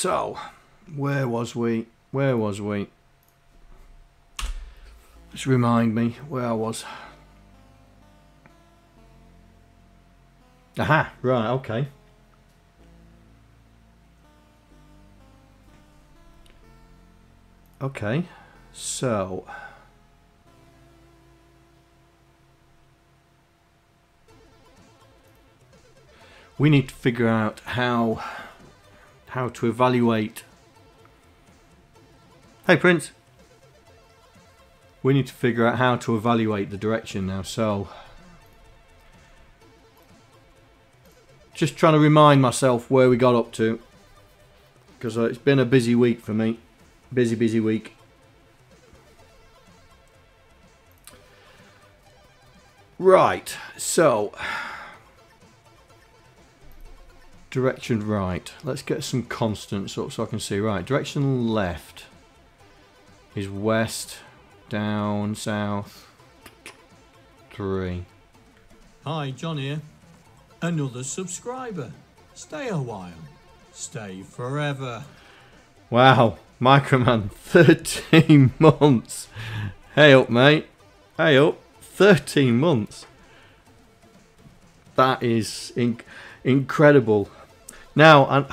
So, where was we? Where was we? Just remind me where I was. Aha, right, okay. Okay, so we need to figure out how how to evaluate. Hey, Prince. We need to figure out how to evaluate the direction now. So, just trying to remind myself where we got up to because uh, it's been a busy week for me. Busy, busy week. Right, so direction right. Let's get some constants up so I can see. Right, direction left is west, down, south, three. Hi, John here. Another subscriber. Stay a while. Stay forever. Wow, Mikroman, 13 months. Hey up, mate. Hey up, 13 months. That is inc- incredible. Now, and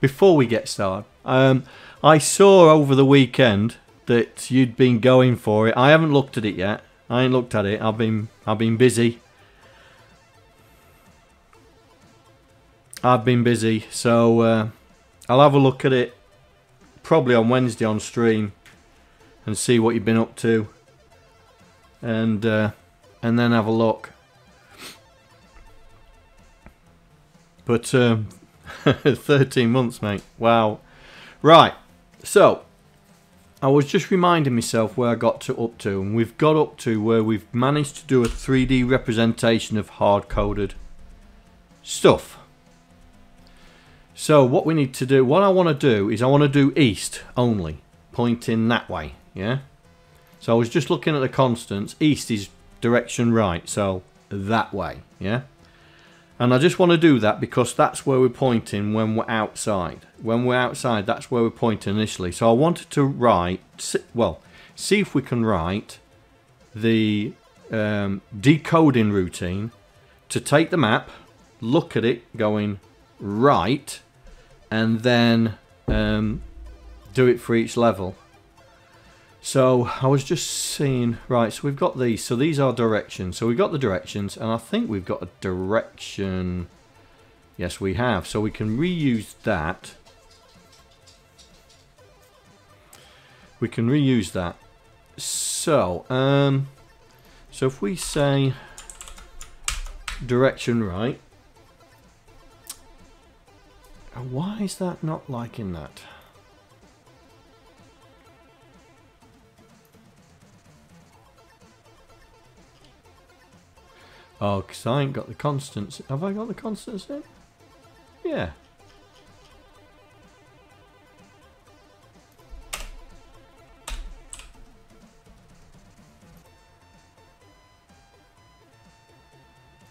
before we get started, um, I saw over the weekend that you'd been going for it. I haven't looked at it yet. I ain't looked at it. I've been I've been busy. I've been busy, so uh, I'll have a look at it probably on Wednesday on stream and see what you've been up to, and uh, and then have a look. But um, 13 months, mate. Wow. Right. So, I was just reminding myself where I got to up to, and we've got up to where we've managed to do a 3D representation of hard-coded stuff. So what we need to do, what I want to do is I want to do east only, pointing that way, yeah? So I was just looking at the constants. East is direction right, so that way, yeah? And I just want to do that because that's where we're pointing when we're outside. When we're outside, that's where we're pointing initially. So I wanted to write, well, see if we can write the um, decoding routine to take the map, look at it going right, and then um, do it for each level. So I was just seeing, right, so we've got these. So these are directions. So we've got the directions, and I think we've got a direction. Yes, we have. So we can reuse that. We can reuse that. So, um, so if we say direction right, why is that not liking that? Oh, because I ain't got the constants. Have I got the constants in? Yeah.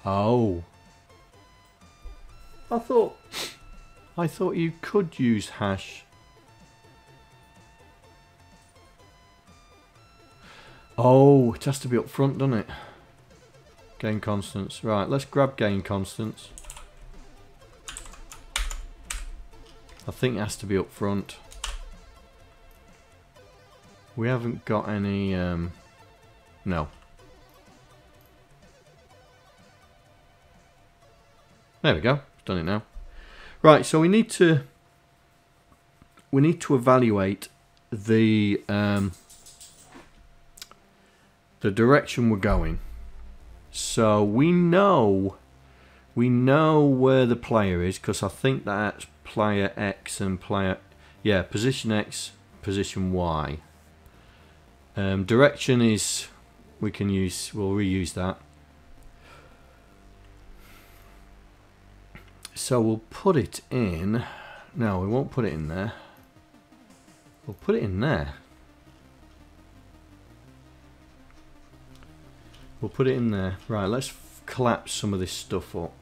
Oh. I thought... I thought you could use hash. Oh, it has to be up front, doesn't it? Gain constants. Right, let's grab gain constants. I think it has to be up front. We haven't got any... Um, no. There we go. Done it now. Right, so we need to we need to evaluate the um, the direction we're going. So we know we know where the player is because I think that's player X and player yeah position X position Y. Um, direction is we can use we'll reuse that. So we'll put it in. No, we won't put it in there. We'll put it in there. We'll put it in there. Right, let's collapse some of this stuff up.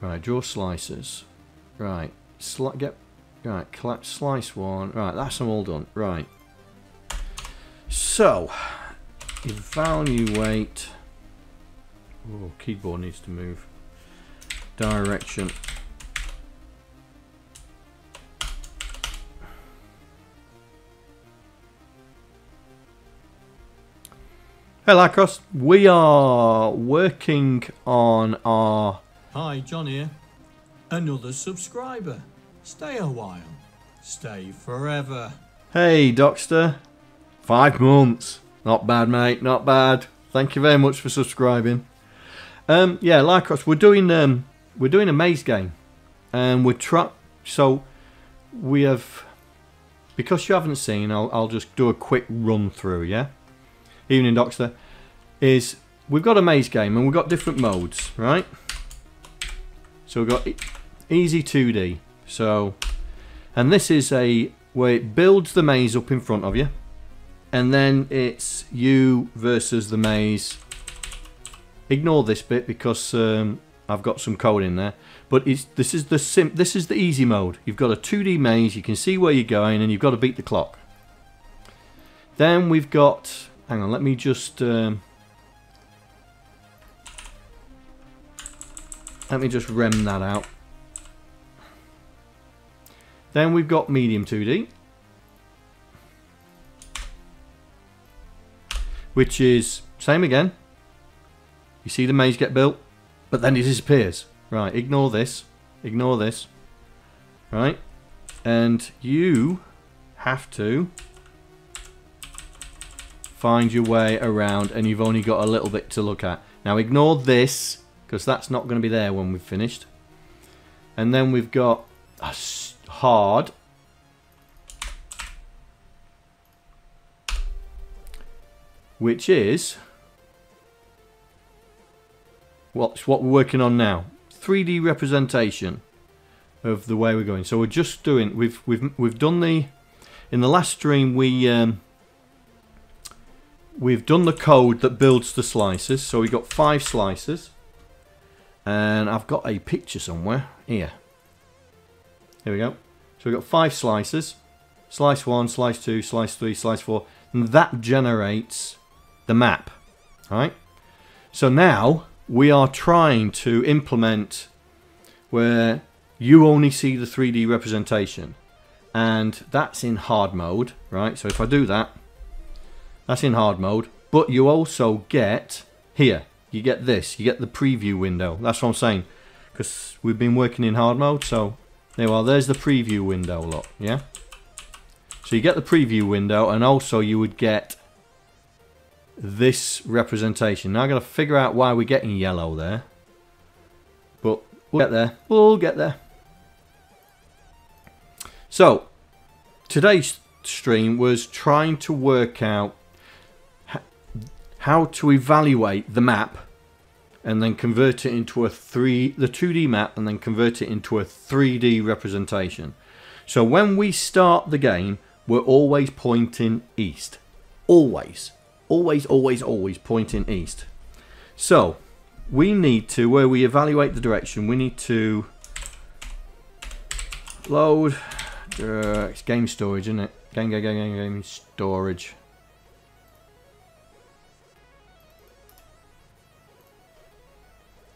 Right, draw slices. Right, sli get right, collect slice one. Right, that's them all done. Right. So, evaluate. Oh, keyboard needs to move. Direction. Hey Lacrosse, we are working on our Hi, John here. Another subscriber. Stay a while. Stay forever. Hey, Docster. Five months. Not bad, mate. Not bad. Thank you very much for subscribing. Um, yeah, us, we're doing um, we're doing a maze game, and we're try. So we have because you haven't seen. I'll I'll just do a quick run through. Yeah, evening, Docster. Is we've got a maze game and we've got different modes, right? So we've got easy 2D. So, and this is a where it builds the maze up in front of you, and then it's you versus the maze. Ignore this bit because um, I've got some code in there. But this is the sim this is the easy mode. You've got a 2D maze. You can see where you're going, and you've got to beat the clock. Then we've got. Hang on, let me just. Um, let me just rem that out. Then we've got medium 2D. Which is same again. You see the maze get built, but then it disappears. Right, ignore this. Ignore this. Right? And you have to find your way around and you've only got a little bit to look at. Now ignore this because that's not going to be there when we've finished. And then we've got a hard. Which is what's what we're working on now. 3D representation of the way we're going. So we're just doing we've we've we've done the in the last stream we um, we've done the code that builds the slices. So we got five slices. And I've got a picture somewhere here. Here we go. So we've got five slices. Slice 1, slice 2, slice 3, slice 4. And that generates the map. Right? So now we are trying to implement where you only see the 3D representation. And that's in hard mode. Right? So if I do that, that's in hard mode. But you also get here you get this, you get the preview window. That's what I'm saying, because we've been working in hard mode. So there you are. There's the preview window, look. Yeah. So you get the preview window, and also you would get this representation. Now I've got to figure out why we're getting yellow there, but we'll get there. We'll get there. So today's stream was trying to work out how to evaluate the map and then convert it into a 3 the 2D map and then convert it into a 3D representation. So when we start the game, we're always pointing east. Always. Always always always pointing east. So, we need to where we evaluate the direction, we need to load uh, it's game storage, isn't it? Game game game game game storage.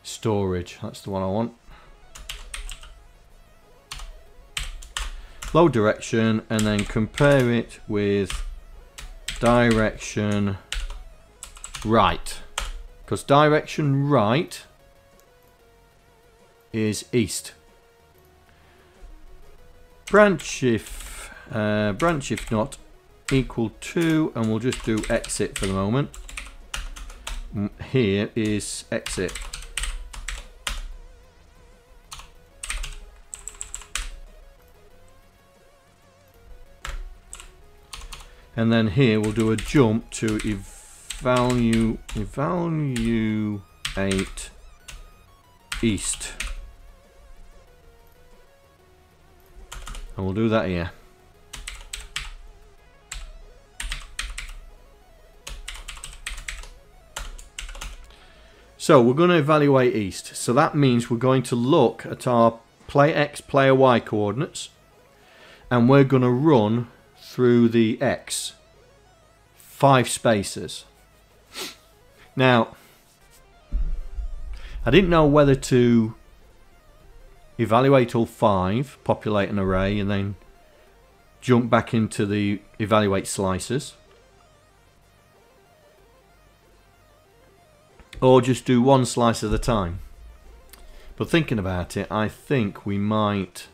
Storage that's the one I want. Load direction and then compare it with direction right. Because direction right is east. Branch if uh, branch if not equal to and we'll just do exit for the moment. Here is exit and then here we'll do a jump to evaluate evaluate east and we'll do that here So we're going to evaluate east. So that means we're going to look at our play X, player Y coordinates. And we're going to run through the X. Five spaces. Now, I didn't know whether to evaluate all five, populate an array, and then jump back into the evaluate slices. Or just do one slice at a time. But thinking about it, I think we might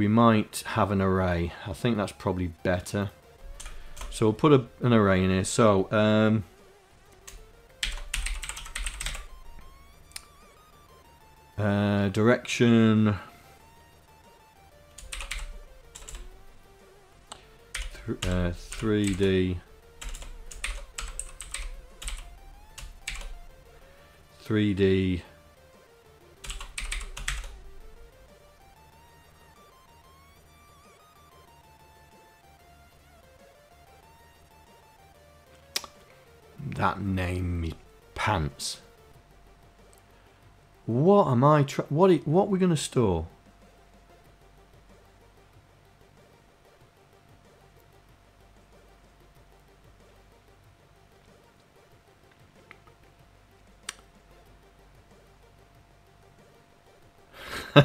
we might have an array. I think that's probably better. So we'll put a, an array in here. So um, uh, direction th uh, 3D 3D that name me pants. What am I what what we going to store?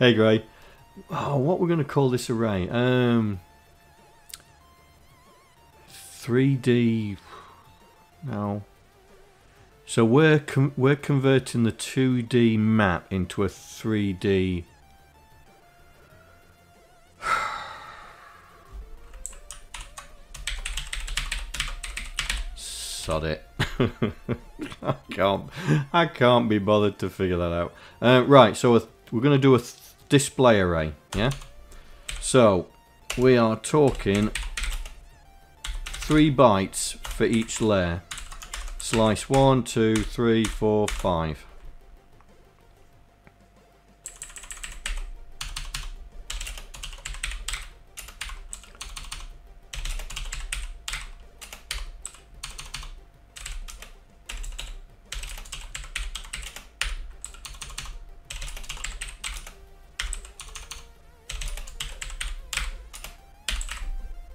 hey Gray. Oh, what we're going to call this array? Um 3D no. So we're we're converting the 2D map into a 3D Sod it. I can't I can't be bothered to figure that out. Uh, right, so we're going to do a display array, yeah? So, we are talking 3 bytes for each layer. Slice one, two, three, four, five.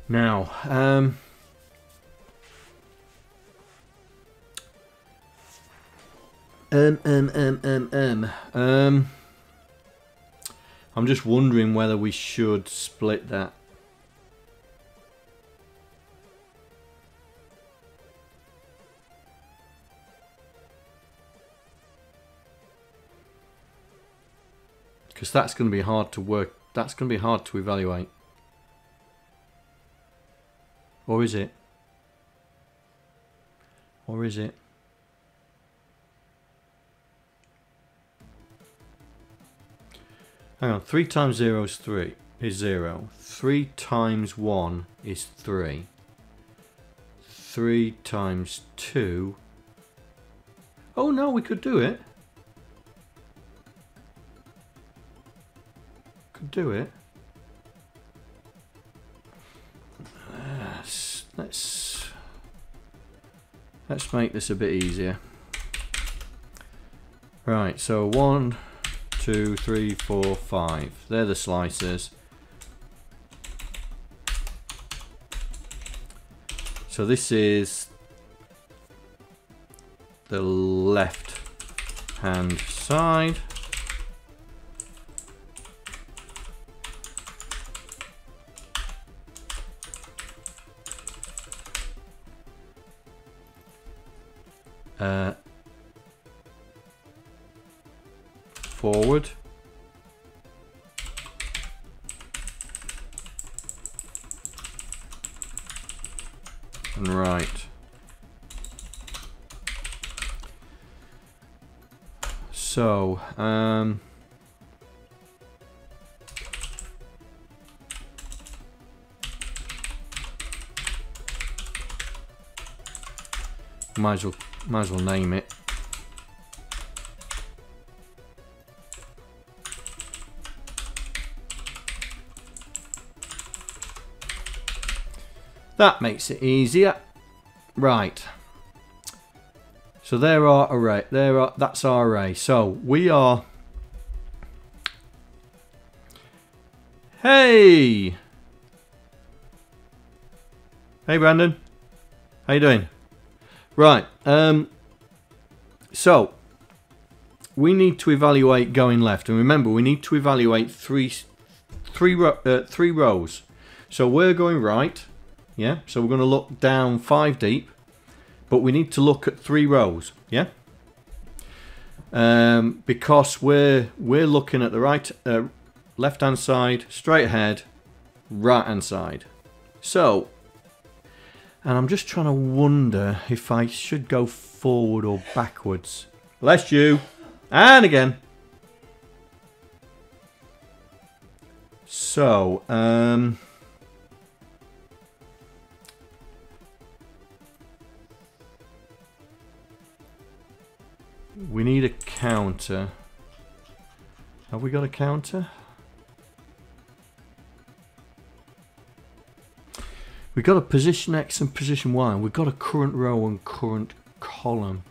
Now, um, Um, um, um, um, um, um. I'm just wondering whether we should split that. Because that's going to be hard to work. That's going to be hard to evaluate. Or is it? Or is it? Hang on, 3 times 0 is 3, is 0. 3 times 1 is 3. 3 times 2... Oh no, we could do it. Could do it. Let's, let's, let's make this a bit easier. Right, so 1 two, three, four, five. They're the slices. So this is the left hand side. So, um... Might as well, might as well name it. That makes it easier. Right. So there are array. There are that's our array. So we are. Hey. Hey Brandon. How you doing? Right. Um. So we need to evaluate going left, and remember we need to evaluate three, three, ro- uh, three rows. So we're going right. Yeah. So we're going to look down five deep but we need to look at three rows yeah? Um, because we're we're looking at the right uh, left hand side straight ahead right hand side. So and I'm just trying to wonder if I should go forward or backwards. Bless you. And again. So um We need a counter. Have we got a counter? We've got a position X and position Y. We've got a current row and current column.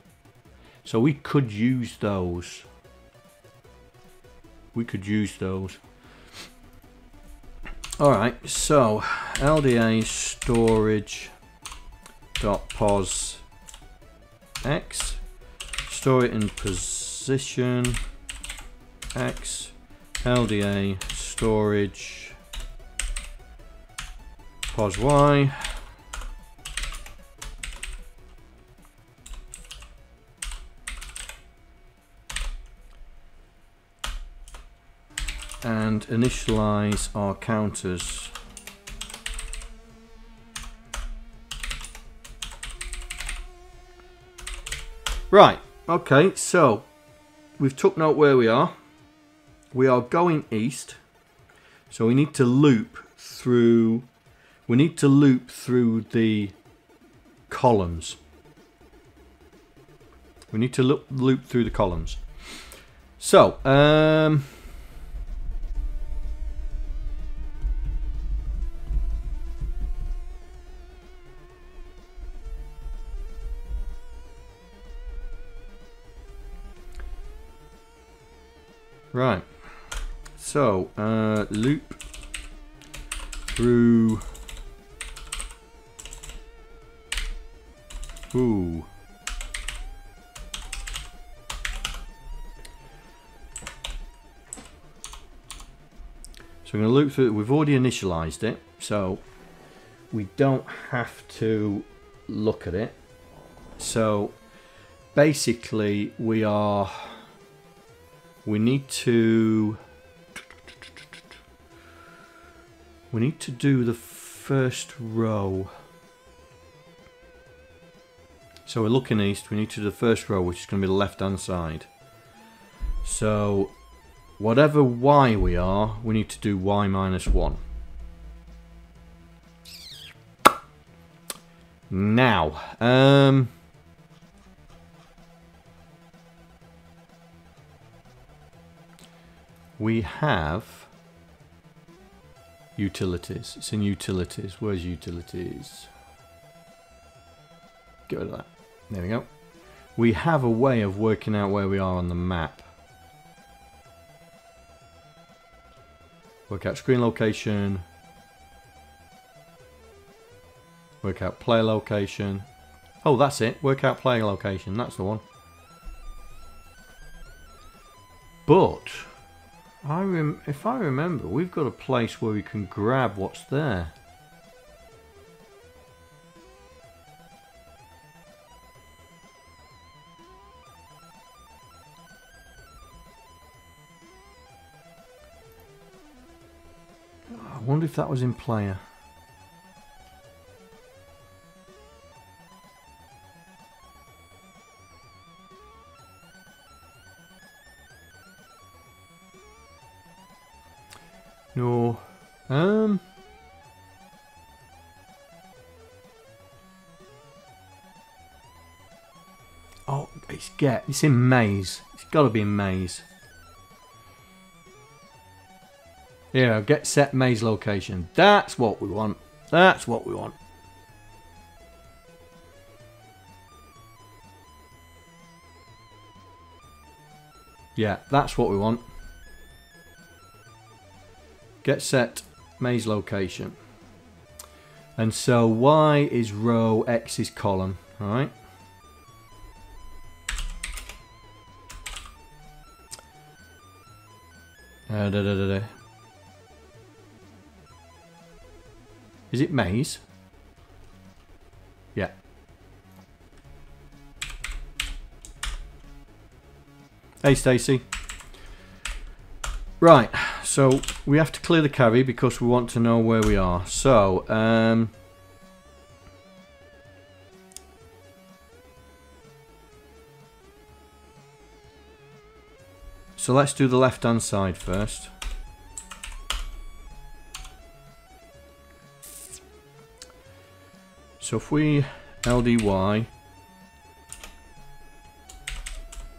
So we could use those. We could use those. Alright, so LDA storage dot pos X store it in position. X. LDA storage. Pos Y. And initialize our counters. Right Okay, so we've took note where we are. We are going east. So we need to loop through we need to loop through the columns. We need to loop, loop through the columns. So, um Right. So, uh, loop through. Ooh. So we're going to loop through. We've already initialized it, so we don't have to look at it. So basically, we are we need to we need to do the first row. So we're looking east we need to do the first row which is going to be the left hand side. So whatever y we are we need to do y minus 1 now um we have utilities. It's in utilities. Where's utilities? Get rid of that. There we go. We have a way of working out where we are on the map. Work out screen location. Work out player location. Oh, that's it. Work out player location. That's the one. But I rem if I remember, we've got a place where we can grab what's there. I wonder if that was in player. No. Um... Oh, it's get. It's in maze. It's got to be in maze. Yeah, get set maze location. That's what we want. That's what we want. Yeah, that's what we want. Get set maze location. And so Y is row, X is column, all right? Uh, da, da, da. Is it maze? Yeah. Hey Stacy. Right, so we have to clear the carry because we want to know where we are. So, um, so let's do the left hand side first. So if we LDY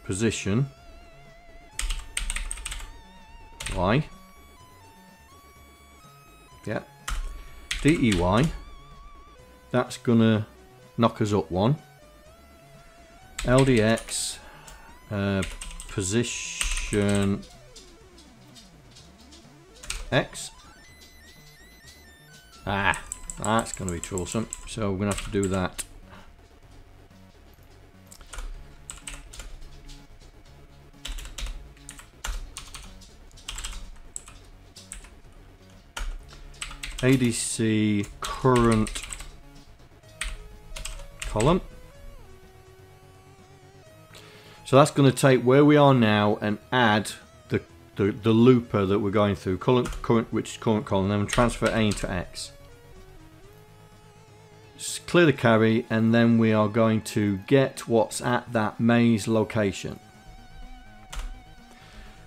position Y. Yeah. DEY that's gonna knock us up one. LDX uh, position X. Ah that's going to be troublesome. So we're going to have to do that. ADC current column. So that's going to take where we are now and add the, the, the looper that we're going through, current, current which is current column, then transfer A into X Just clear the carry and then we are going to get what's at that maze location.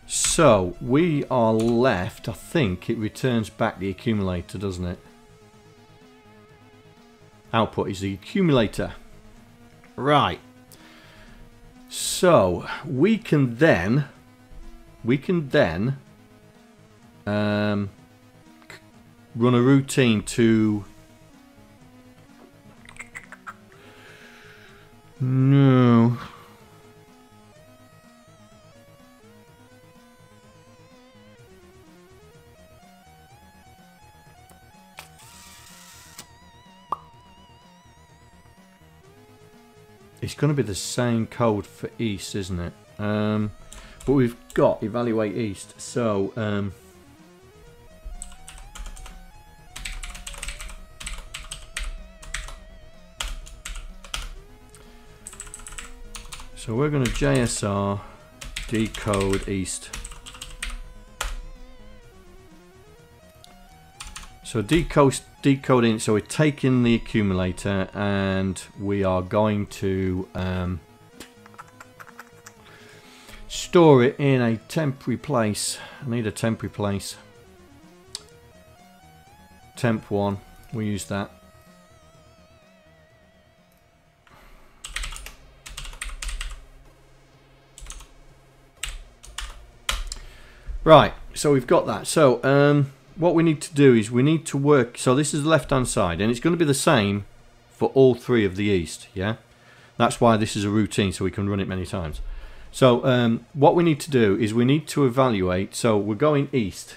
So we are left, I think it returns back the accumulator doesn't it? Output is the accumulator. Right. So we can then, we can then um, run a routine to No. It's going to be the same code for east, isn't it? Um, but we've got evaluate east. So, um, So we're going to JSR decode east. So decode, decoding, so we're taking the accumulator and we are going to um, store it in a temporary place. I need a temporary place. Temp 1, we use that. Right, so we've got that. So um, what we need to do is we need to work. So this is the left hand side, and it's going to be the same for all three of the east. Yeah, that's why this is a routine, so we can run it many times. So um, what we need to do is we need to evaluate. So we're going east,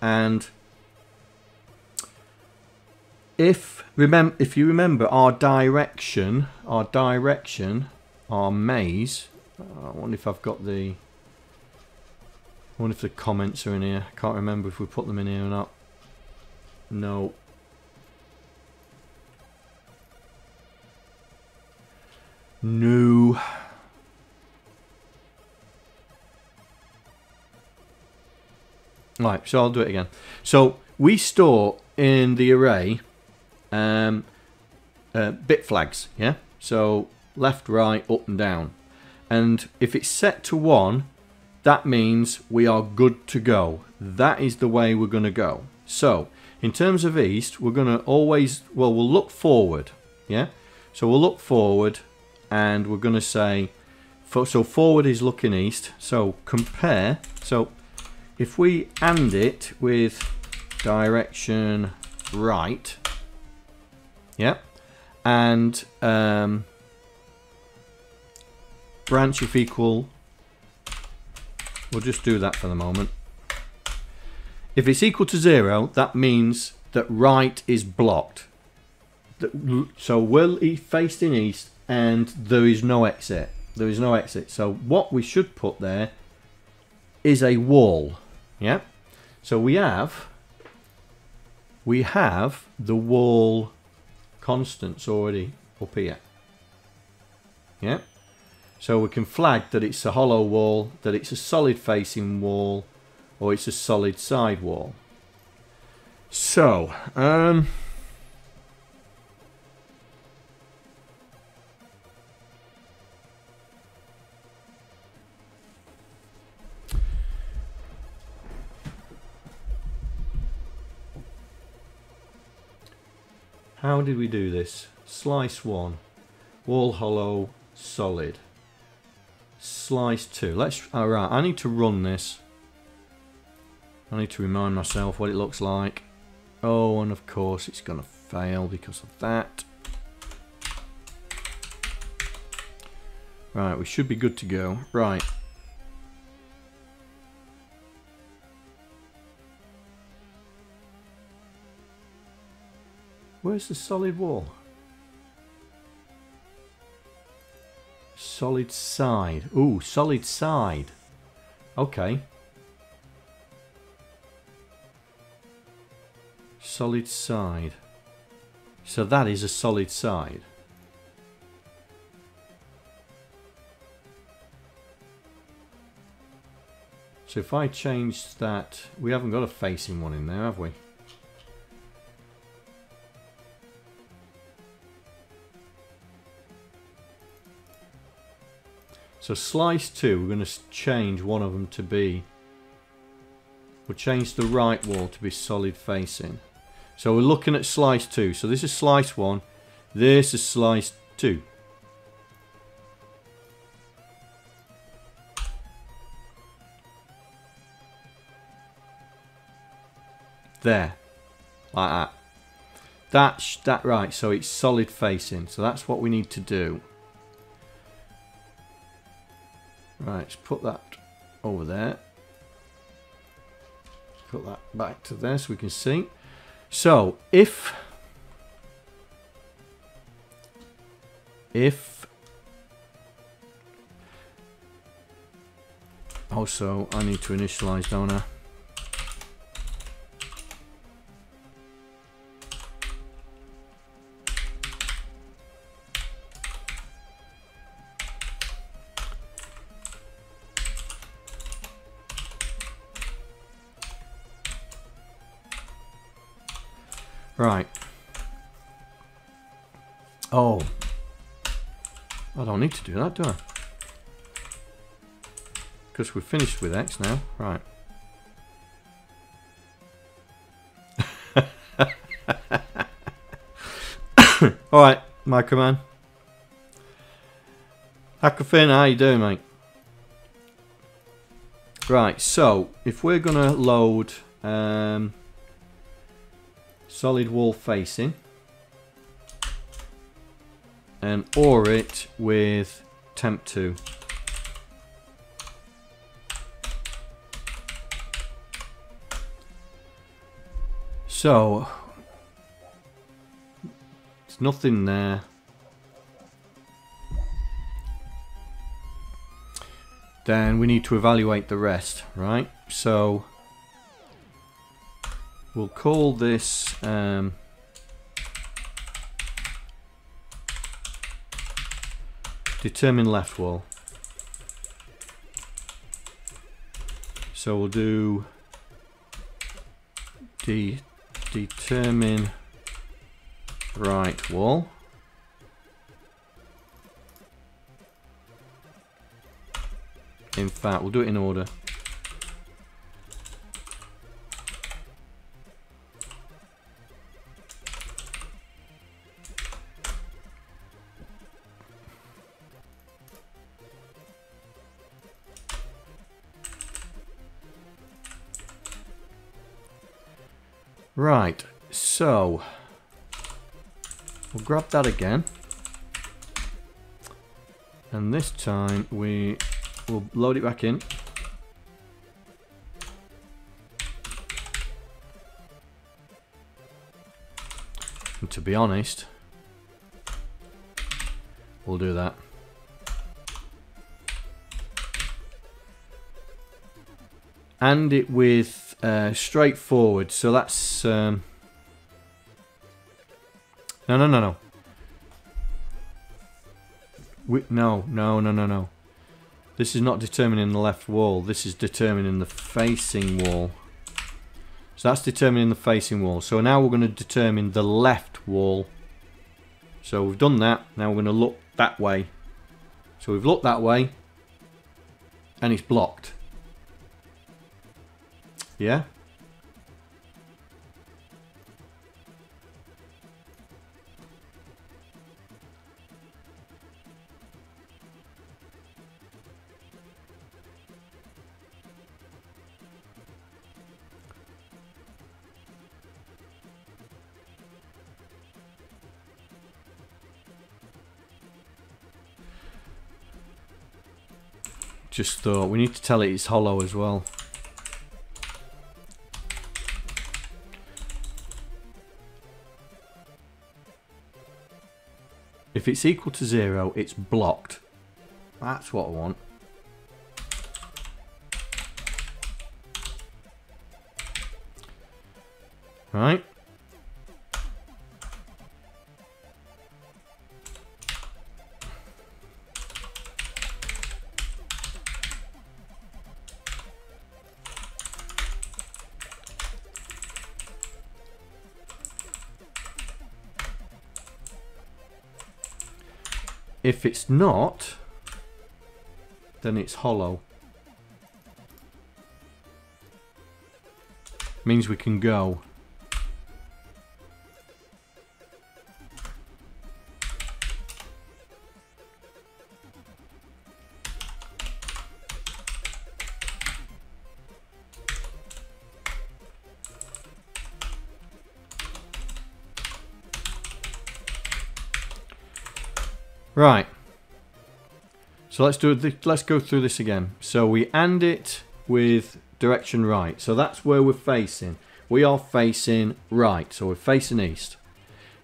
and if remember, if you remember our direction, our direction, our maze. I wonder if I've got the I wonder if the comments are in here. I can't remember if we put them in here or not. No. No. Right, so I'll do it again. So we store in the array um, uh, bit flags, yeah? So left, right, up and down. And if it's set to 1, that means we are good to go. That is the way we're going to go. So, in terms of east, we're going to always, well, we'll look forward. Yeah? So we'll look forward and we're going to say, so forward is looking east. So compare. So if we and it with direction right, yeah, and um, branch if equal We'll just do that for the moment. If it's equal to zero, that means that right is blocked. So we're facing east and there is no exit. There is no exit. So what we should put there is a wall. Yeah. So we have we have the wall constants already up here. Yeah. So we can flag that it's a hollow wall, that it's a solid facing wall, or it's a solid side wall. So, um, How did we do this? Slice 1, wall hollow, solid. Slice 2. Let's, alright, I need to run this. I need to remind myself what it looks like. Oh, and of course it's going to fail because of that. Right, we should be good to go. Right. Where's the solid wall? Solid side. Ooh, solid side. Okay. Solid side. So that is a solid side. So if I change that, we haven't got a facing one in there, have we? So slice 2, we're going to change one of them to be... We'll change the right wall to be solid facing. So we're looking at slice 2. So this is slice 1. This is slice 2. There. Like that. That's that right. So it's solid facing. So that's what we need to do. Right, let's put that over there. Put that back to there so we can see. So if if also I need to initialize don't I? Right. Oh. I don't need to do that, do I? Because we're finished with X now. Right. Alright, Mikroman. Hackerfin, how you doing, mate? Right, so, if we're going to load... Um, solid wall facing. And OR it with temp 2 so there's nothing there. Then we need to evaluate the rest right? So We'll call this um, determine left wall. So we'll do de determine right wall. In fact, we'll do it in order. grab that again. And this time we will load it back in. And to be honest, we'll do that. And it with uh, straightforward, so that's um, no, no, no, no. We, no, no, no, no, no. This is not determining the left wall. This is determining the facing wall. So that's determining the facing wall. So now we're going to determine the left wall. So we've done that. Now we're going to look that way. So we've looked that way. And it's blocked. Yeah? Just thought, we need to tell it it's hollow as well. If it's equal to zero, it's blocked. That's what I want. Right. If it's not, then it's hollow. Means we can go. Right. So let's do. Let's go through this again. So we and it with direction right. So that's where we're facing. We are facing right. So we're facing east.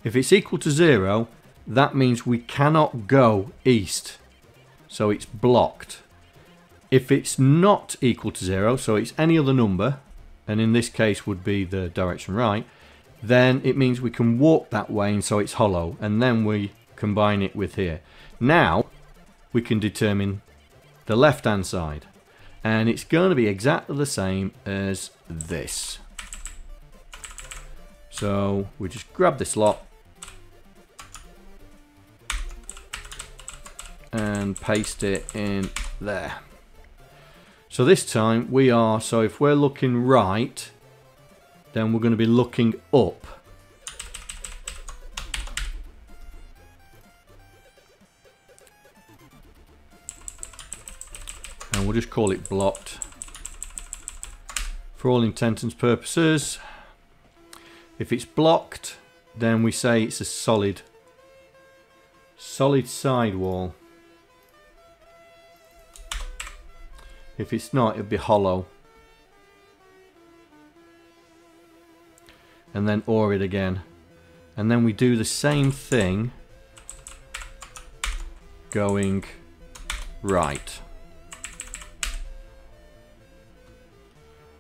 If it's equal to zero, that means we cannot go east. So it's blocked. If it's not equal to zero, so it's any other number, and in this case would be the direction right, then it means we can walk that way and so it's hollow. And then we combine it with here. Now we can determine the left hand side and it's going to be exactly the same as this. So we just grab this lot and paste it in there. So this time we are, so if we're looking right, then we're going to be looking up. We'll just call it blocked. For all intents and purposes if it's blocked then we say it's a solid solid sidewall. If it's not it'll be hollow. And then OR it again. And then we do the same thing going right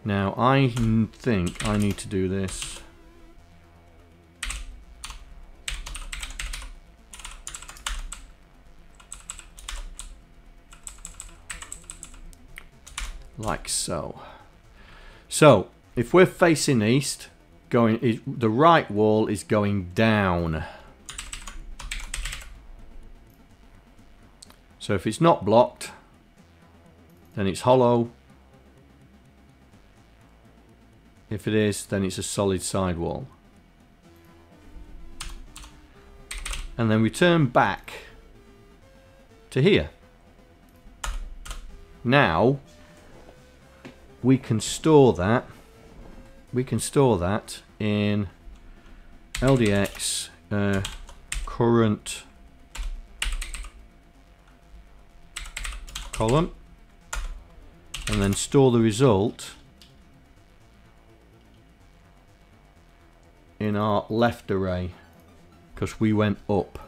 Now, I think I need to do this. Like so. So, if we're facing east, going the right wall is going down. So if it's not blocked, then it's hollow If it is, then it's a solid sidewall. And then we turn back to here. Now, we can store that. We can store that in LDX uh, current column and then store the result in our left array. because we went up.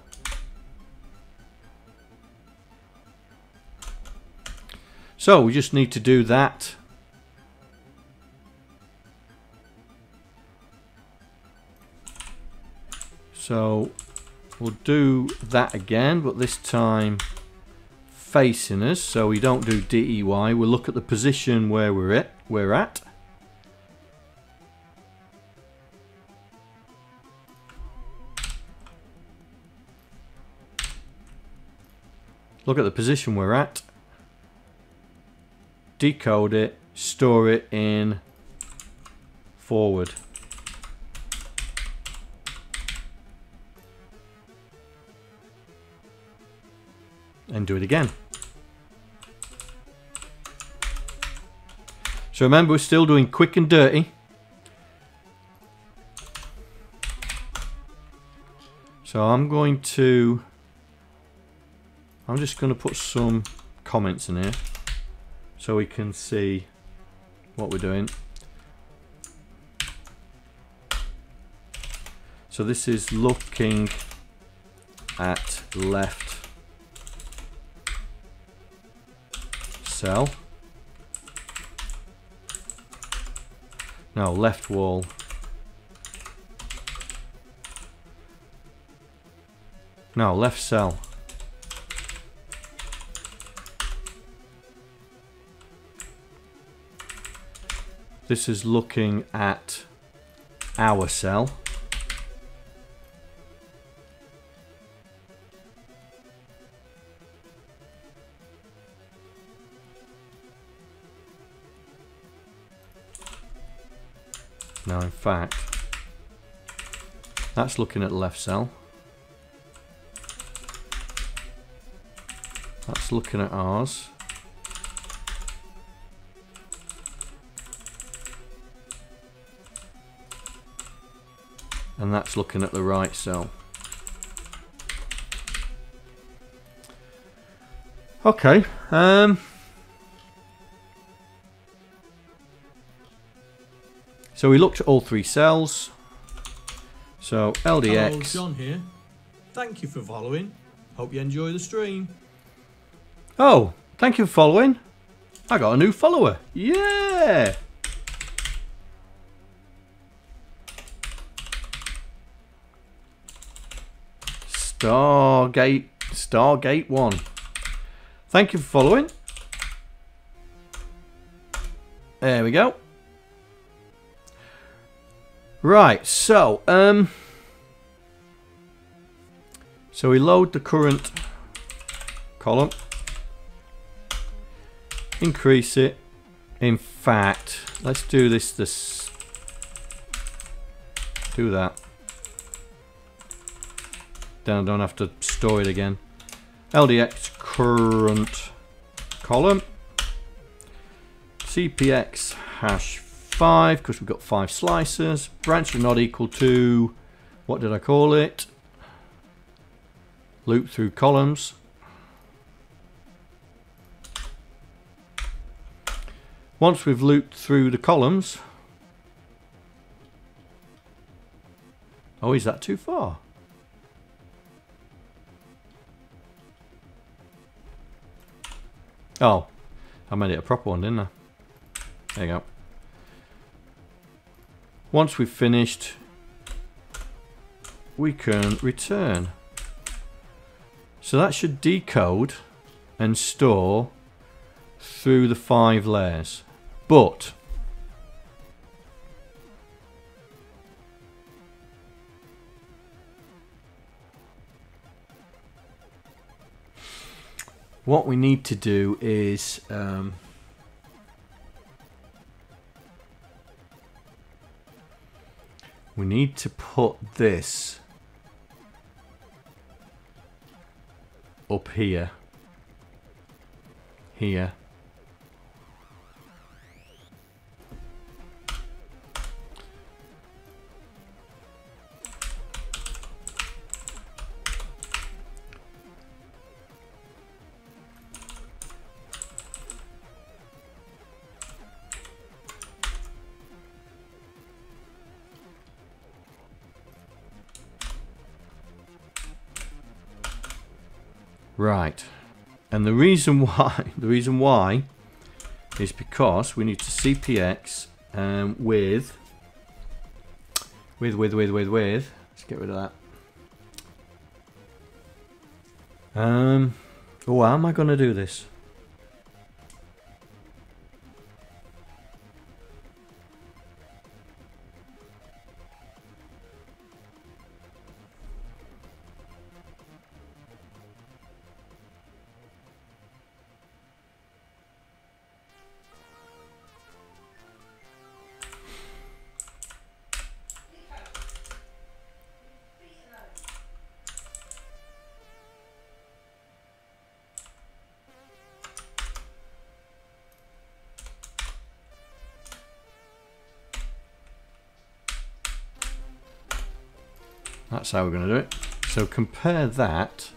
So we just need to do that. So we'll do that again, but this time facing us, so we don't do DEY. We'll look at the position where we're at. We're at. Look at the position we're at. Decode it, store it in forward. And do it again. So remember we're still doing quick and dirty. So I'm going to I'm just going to put some comments in here so we can see what we're doing. So this is looking at left cell. Now left wall. Now left cell. This is looking at our cell. Now in fact, that's looking at left cell. That's looking at ours. And that's looking at the right cell. Okay. Um, so we looked at all three cells. So LDX. Hello, John here. Thank you for following. Hope you enjoy the stream. Oh, thank you for following. I got a new follower. Yeah. Stargate, Stargate 1. Thank you for following. There we go. Right, so, um, so we load the current column, increase it. In fact, let's do this, this, do that. Then I don't have to store it again. LDX current column. CPX hash 5 because we've got 5 slices. Branch not equal to, what did I call it? Loop through columns. Once we've looped through the columns, oh, is that too far? Oh, I made it a proper one, didn't I? There you go. Once we've finished, we can return. So that should decode and store through the five layers. But what we need to do is um, we need to put this up here. Here Right. And the reason why, the reason why is because we need to CPX um, with, with, with, with, with, with, let's get rid of that. Um, oh, how am I going to do this? How we're going to do it. So compare that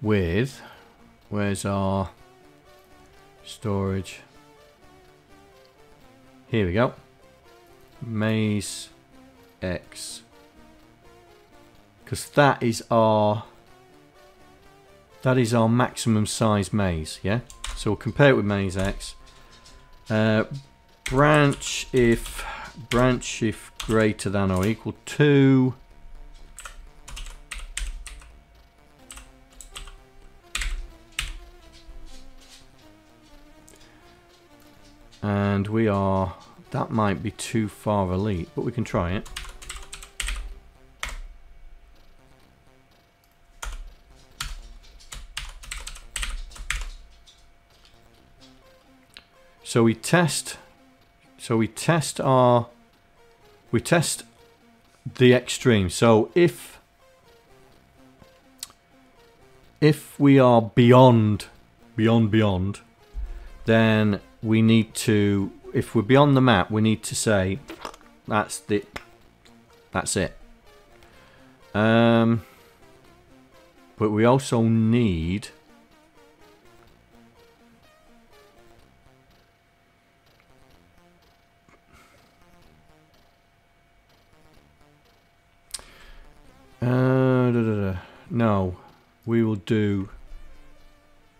with, where's our storage? Here we go. Maze X. Because that is our, that is our maximum size maze, yeah? So we'll compare it with Maze X. Uh, branch if, branch if greater than or equal to and we are that might be too far elite but we can try it. So we test so we test our we test the extreme. So if if we are beyond beyond beyond then we need to, if we're beyond the map, we need to say, that's the, that's it. Um, but we also need Uh, da, da, da. No, we will do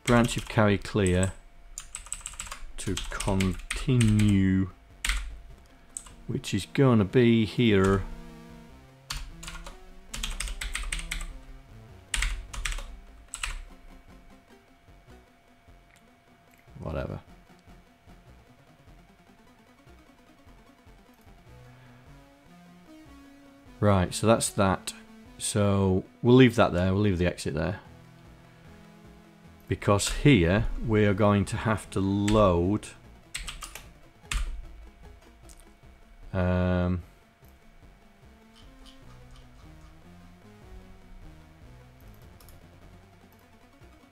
branch of carry clear to continue which is going to be here. Whatever. Right so that's that. So we'll leave that there. We'll leave the exit there because here we are going to have to load um,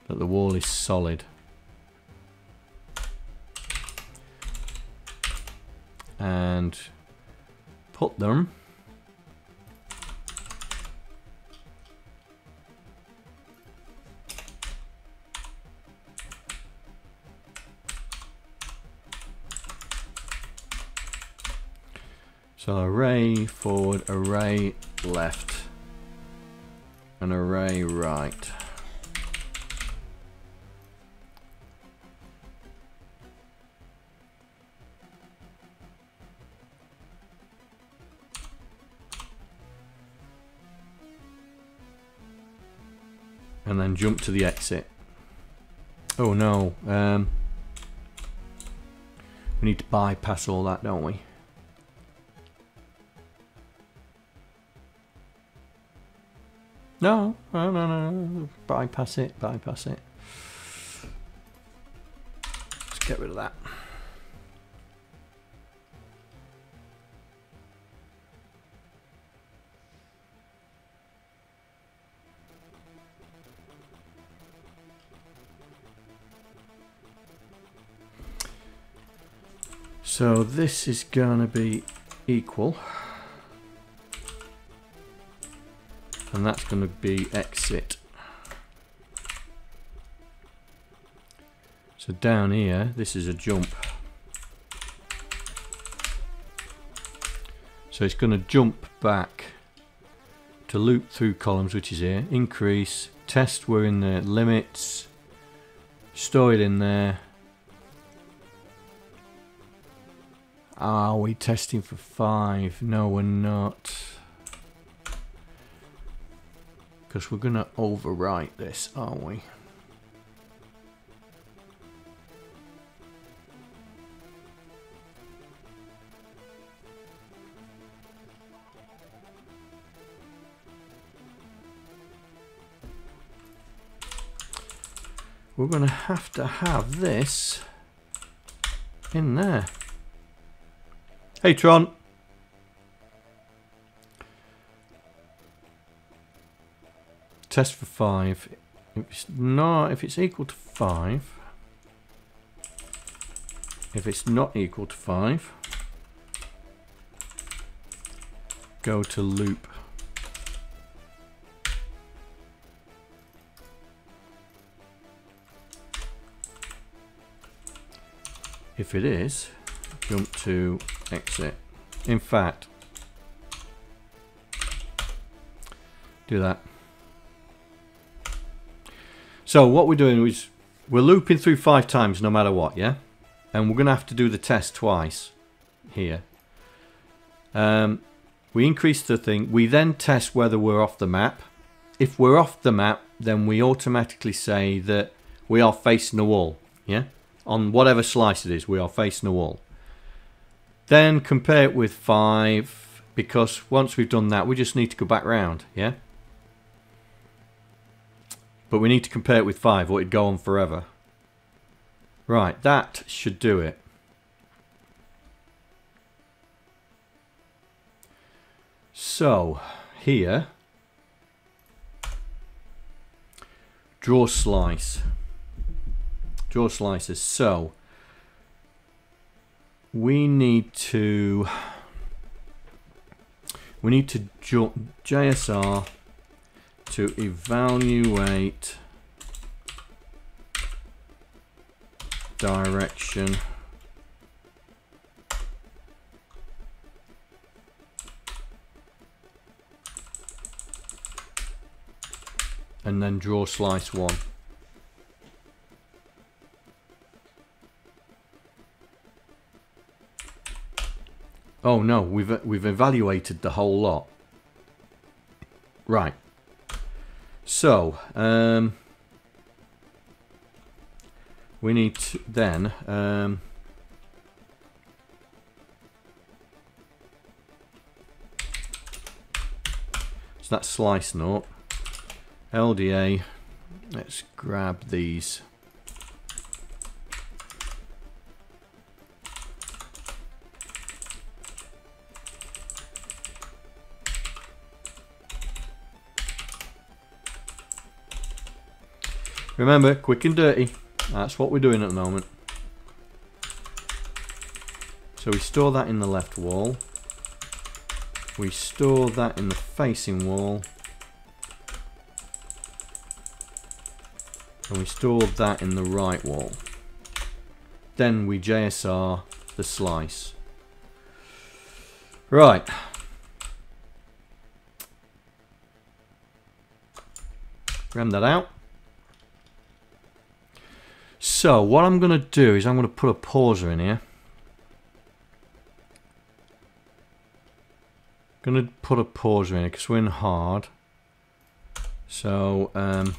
that the wall is solid. And put them So array forward, array left, and array right. And then jump to the exit. Oh no, um, we need to bypass all that, don't we? No, no, no, no. Bypass it, bypass it. Let's get rid of that. So this is going to be equal. And that's going to be exit. So down here, this is a jump. So it's going to jump back to loop through columns, which is here, increase, Test, we're in the limits. Store it in there. Are we testing for five? No, we're not. Because we're going to overwrite this, aren't we? we're going to have to have this in there. Hey Tron. Test for five. If it's not, if it's equal to five, if it's not equal to five, go to loop If it is, jump to exit. In fact, do that. So what we're doing is we're looping through five times no matter what, yeah? And we're going to have to do the test twice here. Um, we increase the thing. We then test whether we're off the map. If we're off the map, then we automatically say that we are facing the wall, yeah? on whatever slice it is we are facing a wall. Then compare it with 5 because once we've done that we just need to go back round, yeah? But we need to compare it with 5 or it'd go on forever. Right, that should do it. So, here, draw slice draw slices. So we need to we need to JSR to evaluate direction and then draw slice one. Oh no, we've we've evaluated the whole lot. Right. So, um, we need to then um, so that's slice note LDA let's grab these Remember, quick and dirty. That's what we're doing at the moment. So we store that in the left wall. We store that in the facing wall. And we store that in the right wall. Then we JSR the slice. Right. Ram that out. So what I'm going to do is I'm going to put a pauser in here. I'm going to put a pauser in because we're in hard. So um,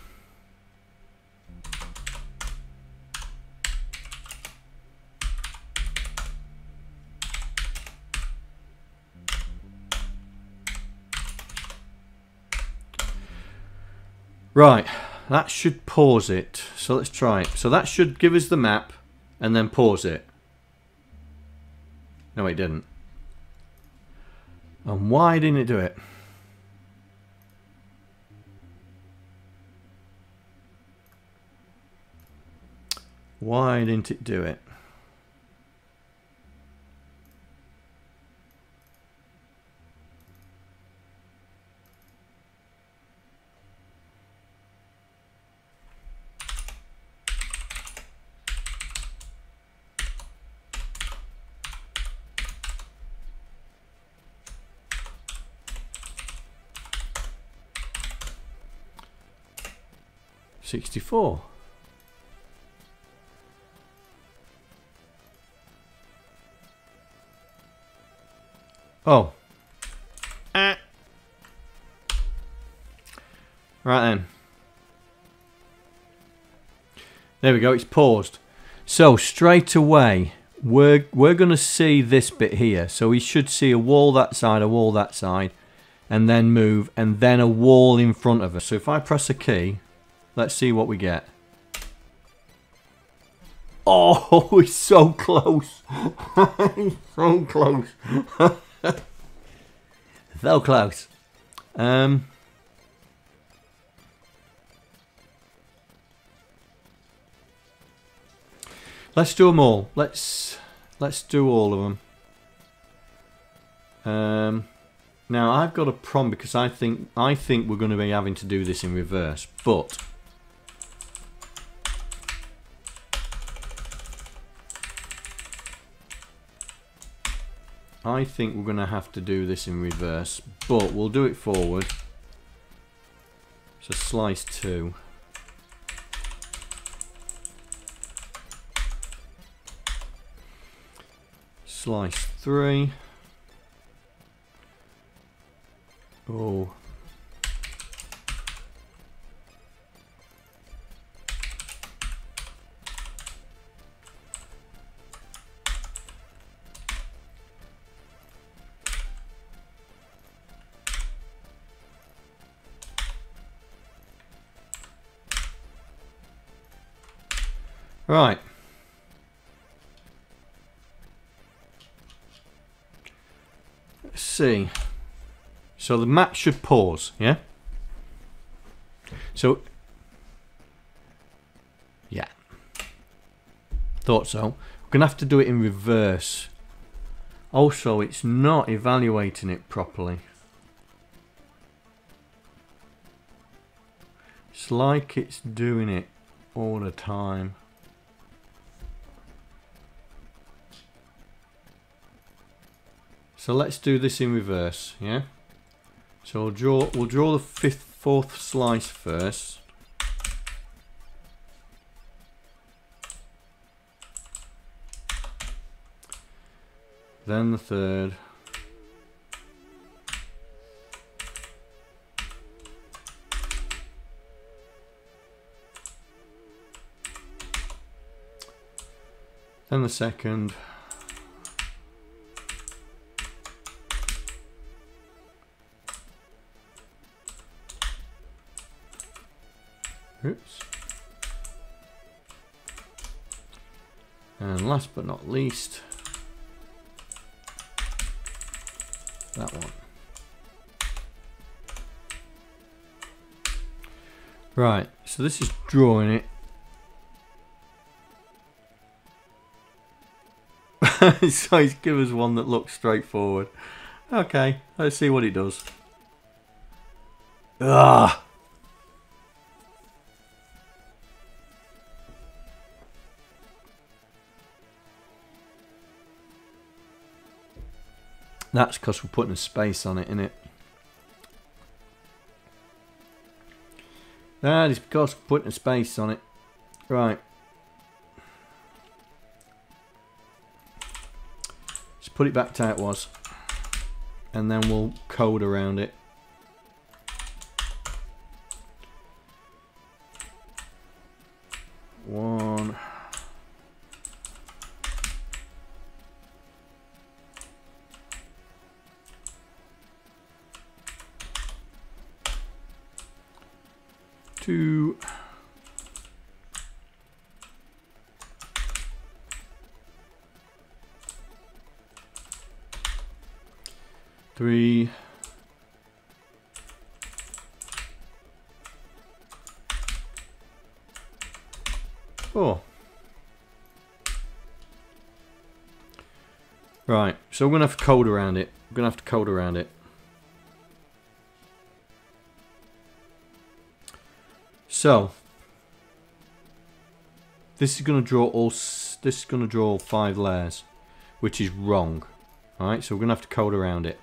Right. That should pause it. So let's try it. So that should give us the map and then pause it. No, it didn't. And why didn't it do it? Why didn't it do it? 64. Oh. Ah. Right then. There we go, it's paused. So straight away, we're, we're going to see this bit here. So we should see a wall that side, a wall that side, and then move, and then a wall in front of us. So if I press a key, let's see what we get. Oh, it's so close. so close. so close. Um... Let's do them all. Let's let's do all of them. Um, now I've got a problem because I think I think we're going to be having to do this in reverse, but I think we're going to have to do this in reverse, but we'll do it forward. So slice two. Slice three. Oh. Right. Let's see. So the map should pause, yeah? So, yeah. Thought so. We're going to have to do it in reverse. Also, it's not evaluating it properly. It's like it's doing it all the time. So let's do this in reverse, yeah? So we'll draw, we'll draw the fifth, fourth slice first. Then the third. Then the second. And last but not least, that one. Right, so this is drawing it. so he's give us one that looks straightforward. Okay, let's see what it does. Ah. That's because we're putting a space on it, isn't it? That is because we're putting a space on it. Right. Let's put it back to how it was. And then we'll code around it. One. Three. Four. Right, so we're going to have to code around it. We're going to have to code around it. So, this is going to draw all. This is going to draw five layers, which is wrong. All right, so we're going to have to code around it.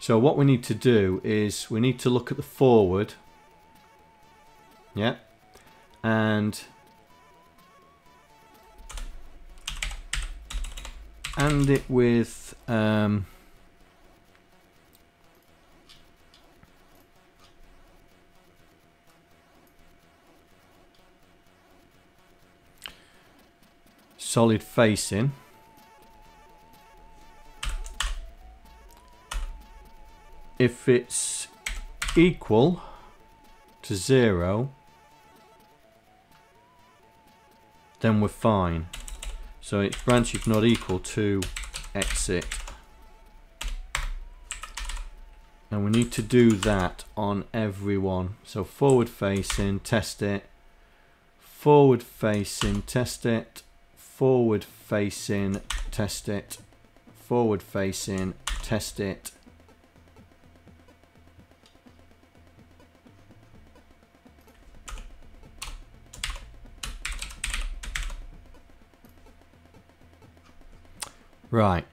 So what we need to do is we need to look at the forward. Yeah, and and it with um, solid facing if it's equal to zero then we're fine. So its branch is not equal to exit. And we need to do that on everyone. So forward facing test it. Forward facing test it. Forward facing test it. Forward facing test it Right.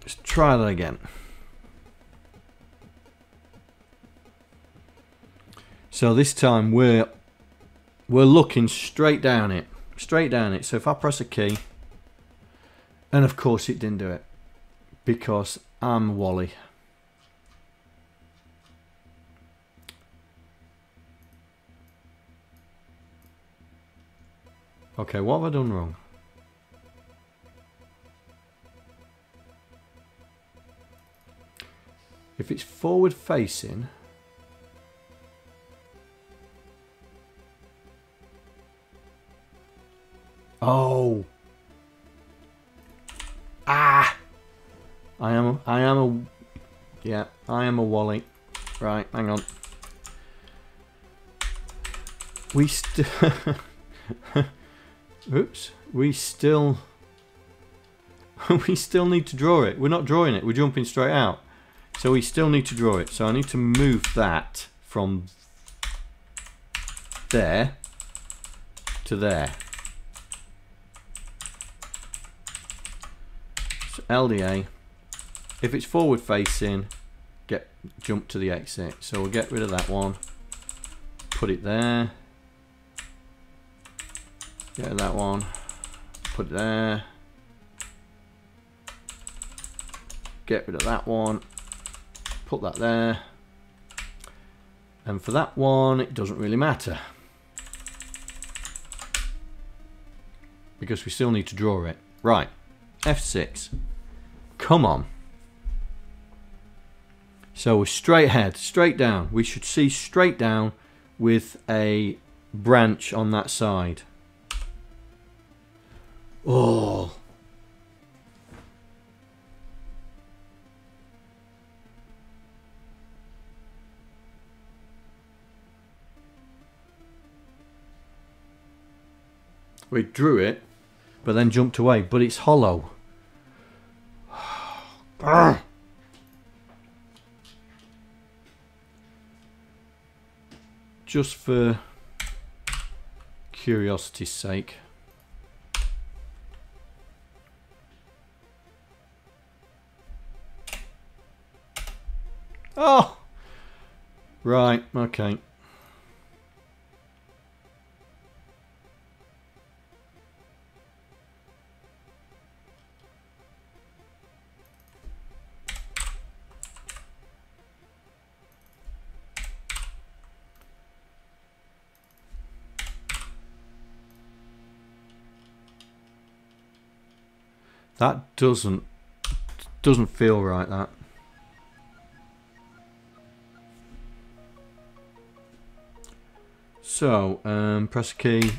Let's try that again. So this time we're we're looking straight down it. Straight down it. So if I press a key and of course it didn't do it because I'm Wally. Okay, what have I done wrong? If it's forward facing, Oh. Ah. I am I am a Yeah, I am a Wally. Right, hang on. We still Oops. We still... we still need to draw it. We're not drawing it. We're jumping straight out. So we still need to draw it. So I need to move that from there to there. So LDA. If it's forward facing, get jump to the exit. So we'll get rid of that one. Put it there. Get that one. Put it there. Get rid of that one. Put that there. And for that one, it doesn't really matter. Because we still need to draw it. Right. F6. Come on. So we're straight ahead, straight down. We should see straight down with a branch on that side. Oh. We drew it, but then jumped away. But it's hollow. Just for curiosity's sake. Oh! Right, okay. That doesn't doesn't feel right that. So, um, press key.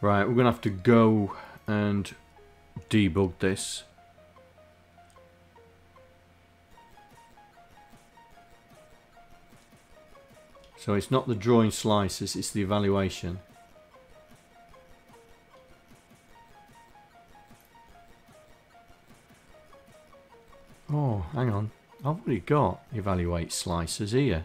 Right, we're going to have to go and debug this. So it's not the drawing slices, it's the evaluation. Oh, hang on. I've already got evaluate slices here.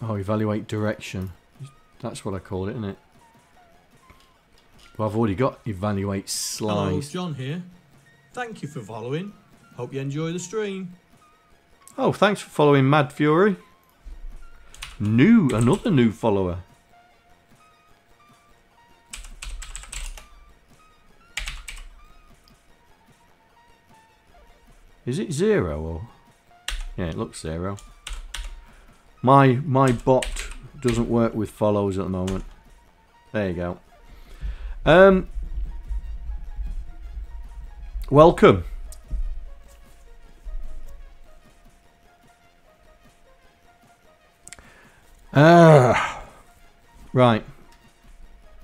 Oh, evaluate direction. That's what I call it, isn't it? Well, I've already got evaluate Hello, slice. John here. Thank you for following. Hope you enjoy the stream. Oh, thanks for following Mad Fury. New, another new follower. Is it zero or? Yeah, it looks zero. My my bot doesn't work with follows at the moment. There you go. Um, welcome. Ah, right.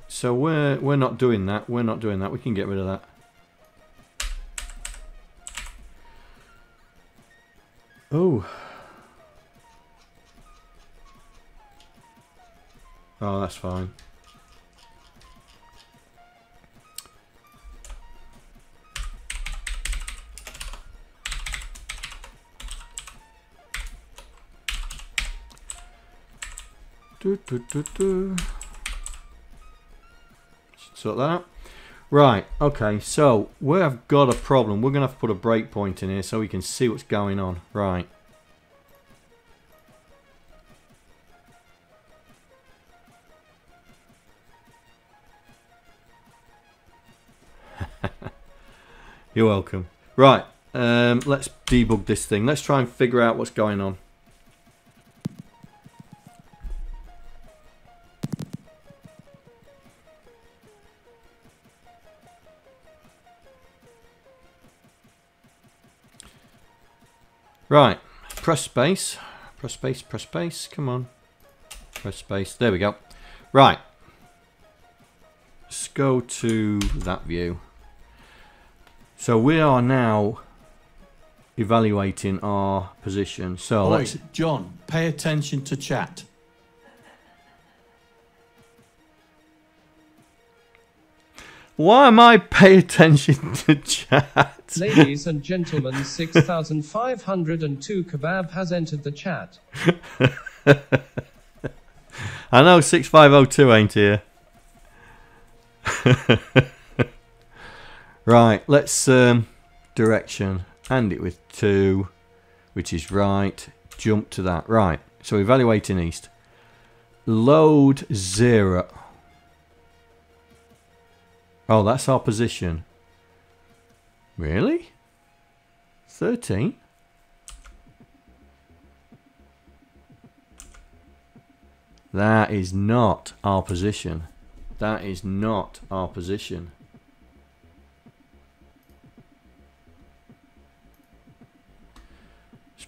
So we're we're not doing that. We're not doing that. We can get rid of that. Oh. Oh, that's fine. Do, do, do, do. Sort that out. Right, okay, so we have got a problem. We're going to have to put a breakpoint in here so we can see what's going on. Right. You're welcome. Right, um, let's debug this thing. Let's try and figure out what's going on. Right, press space, press space, press space, come on. Press space, there we go. Right, let's go to that view. So we are now evaluating our position. So Oi, let's, John, pay attention to chat. why am I pay attention to chat? Ladies and gentlemen, 6502 Kebab has entered the chat. I know 6502 ain't here. right, let's um, direction. Hand it with two, which is right. Jump to that. Right, so evaluating east. Load zero. Oh, that's our position. Really? 13? That is not our position. That is not our position.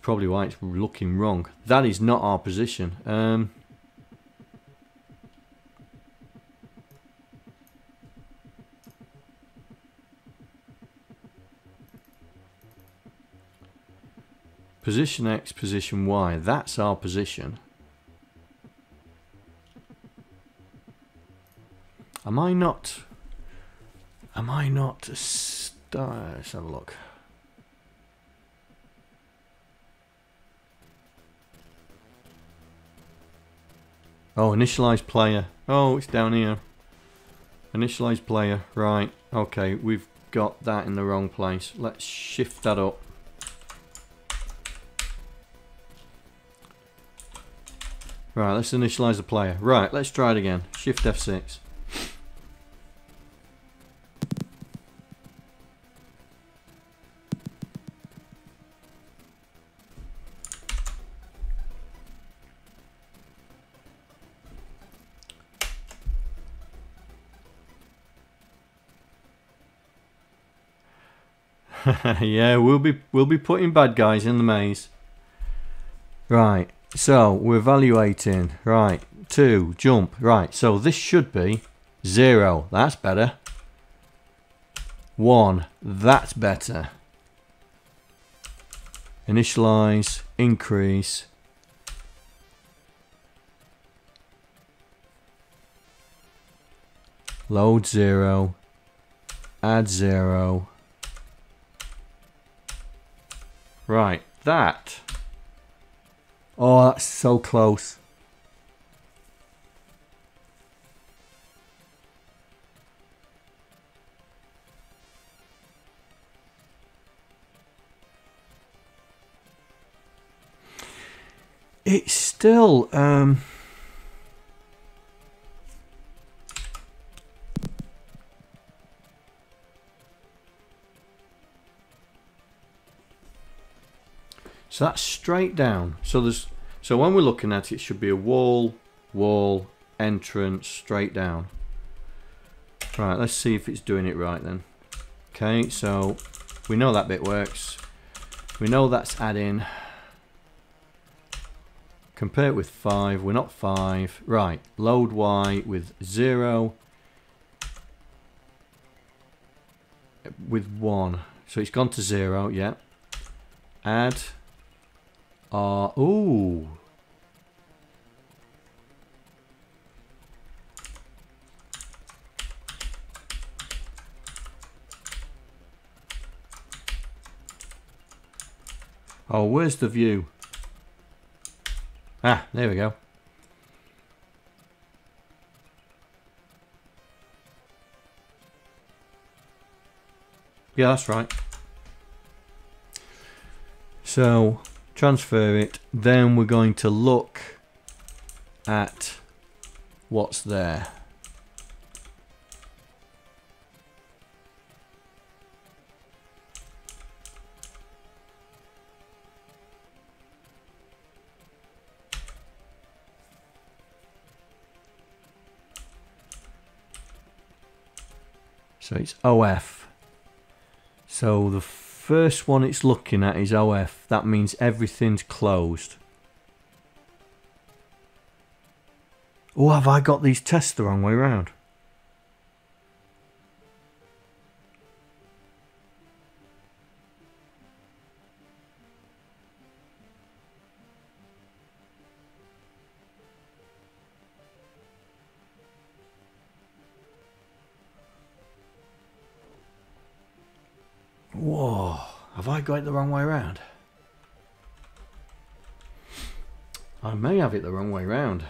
Probably why it's looking wrong. That is not our position. Um, position X, position Y. That's our position. Am I not? Am I not? Star? Let's have a look. Oh, initialize player. Oh, it's down here. Initialize player. Right. Okay, we've got that in the wrong place. Let's shift that up. Right, let's initialize the player. Right, let's try it again. Shift F6. yeah, we'll be we'll be putting bad guys in the maze. Right, so we're evaluating. Right, two, jump. Right, so this should be zero. That's better. One, that's better. Initialize, increase. Load zero, add zero. Right, that. Oh, that's so close. It's still um So that's straight down. So there's so when we're looking at it, it should be a wall, wall, entrance, straight down. Right, let's see if it's doing it right then. Okay, so we know that bit works. We know that's adding. Compare it with 5, we're not 5. Right, load Y with 0. With 1. So it's gone to 0, yeah. Add. R. Ooh. Oh, where's the view? Ah, there we go. Yeah, that's right. So, transfer it. Then we're going to look at what's there. So it's OF. So the first one it's looking at is OF. That means everything's closed. Oh, have I got these tests the wrong way round? Got it the wrong way round? I may have it the wrong way round.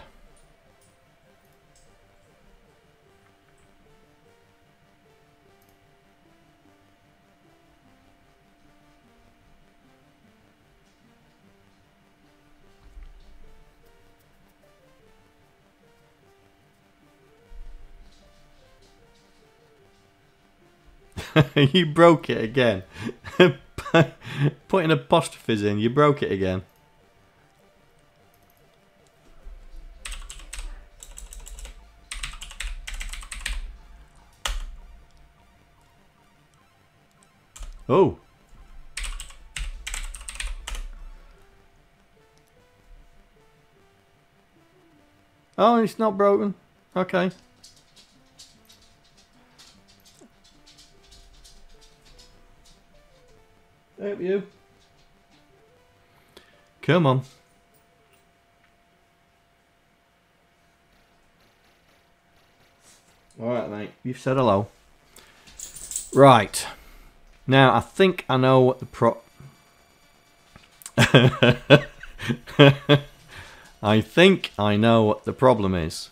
you broke it again. Putting apostrophes in, you broke it again. Oh. Oh, it's not broken. Okay. Help you. Come on. Alright, mate. You've said hello. Right. Now, I think I know what the pro... I think I know what the problem is.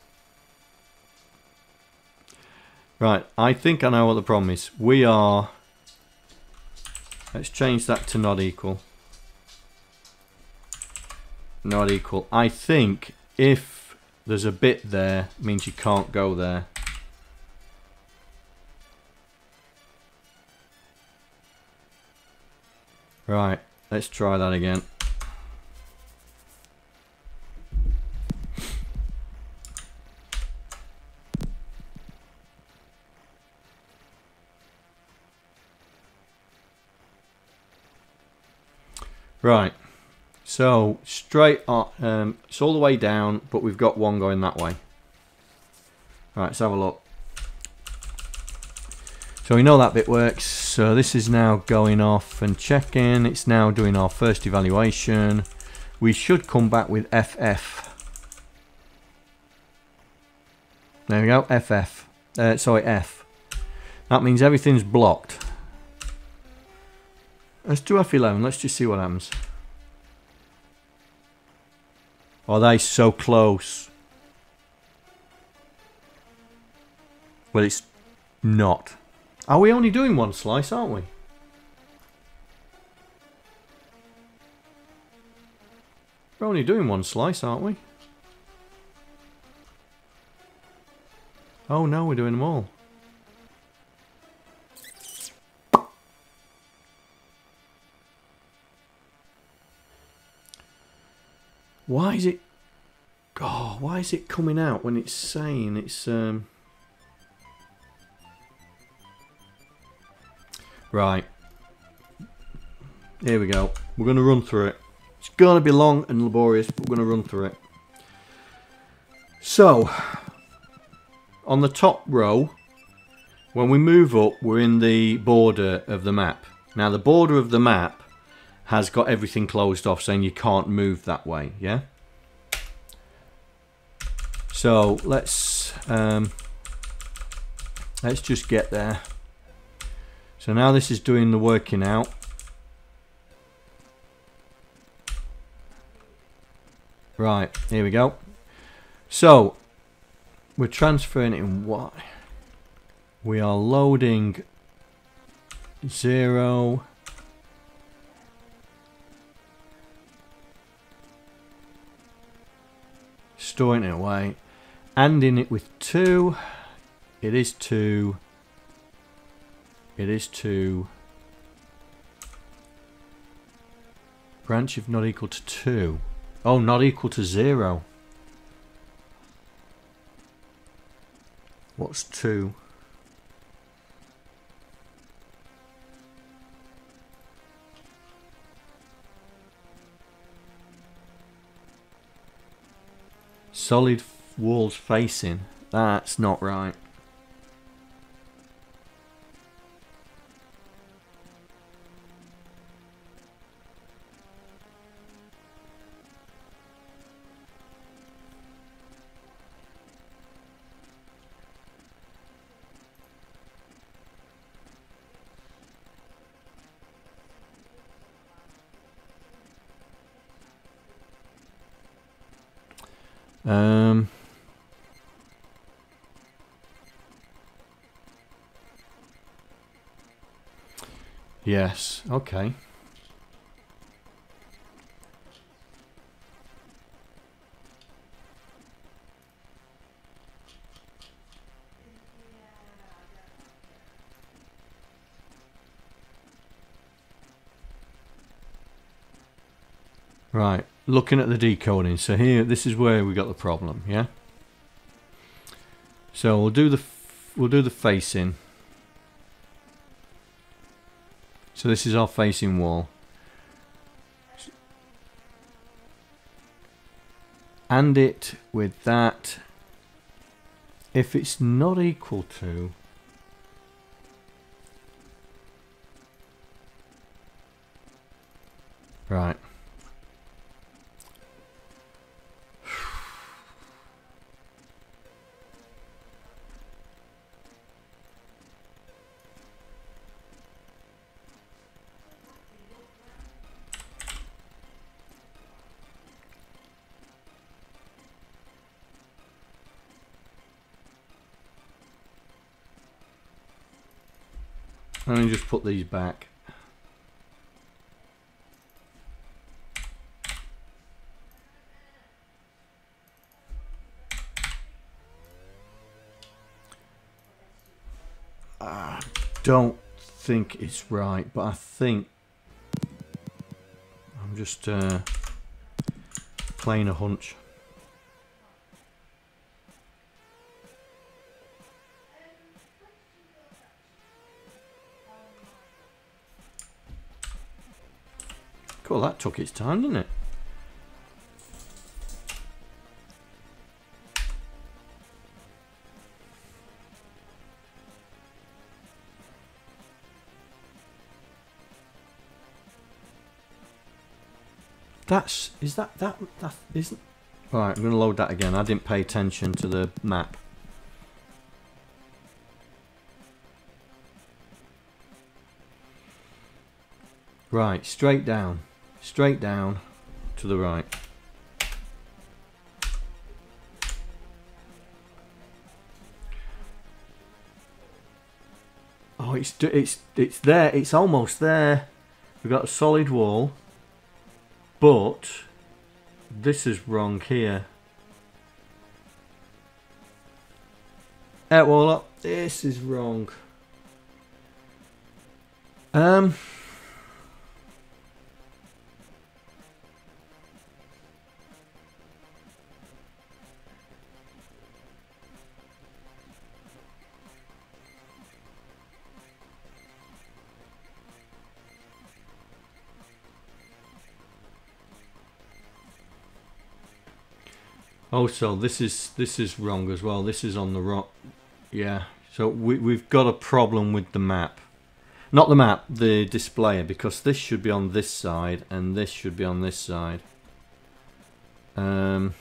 Right, I think I know what the problem is. We are... Let's change that to not equal. Not equal. I think if there's a bit there, means you can't go there. Right, let's try that again. Right, so straight up, um, it's all the way down, but we've got one going that way. Right, let's have a look. So we know that bit works. So this is now going off and checking. It's now doing our first evaluation. We should come back with FF. There we go, FF. Uh, sorry, F. That means everything's blocked. Let's do F11. Let's just see what happens. Oh, they so close. Well, it's not. Are we only doing one slice, aren't we? We're only doing one slice, aren't we? Oh no, we're doing them all. Why is it... Oh, why is it coming out when it's saying it's... Um... Right. Here we go. We're going to run through it. It's going to be long and laborious, but we're going to run through it. So, on the top row, when we move up, we're in the border of the map. Now, the border of the map has got everything closed off, saying you can't move that way, yeah? So, let's, um, let's just get there. So now this is doing the working out. Right, here we go. So, we're transferring in Y. We are loading zero. Storing it away. And in it with two. It is two. It is two. Branch if not equal to two. Oh, not equal to zero. What's two? Solid walls facing. That's not right. Um, yes, okay. Right, looking at the decoding. So here, this is where we got the problem. Yeah. So we'll do the we'll do the facing. So this is our facing wall. And it with that. If it's not equal to Right. Let me just put these back. I don't think it's right, but I think I'm just uh, playing a hunch. Cool, that took its time, didn't it? That's, is that, that, that isn't. All right, I'm going to load that again. I didn't pay attention to the map. Right, straight down. Straight down to the right. Oh, it's it's it's there. It's almost there. We've got a solid wall, but this is wrong here. Eh, well, this is wrong. Um. Also, this is this is wrong as well. This is on the wrong. Yeah. So we we've got a problem with the map. Not the map, the displayer, because this should be on this side and this should be on this side. Um.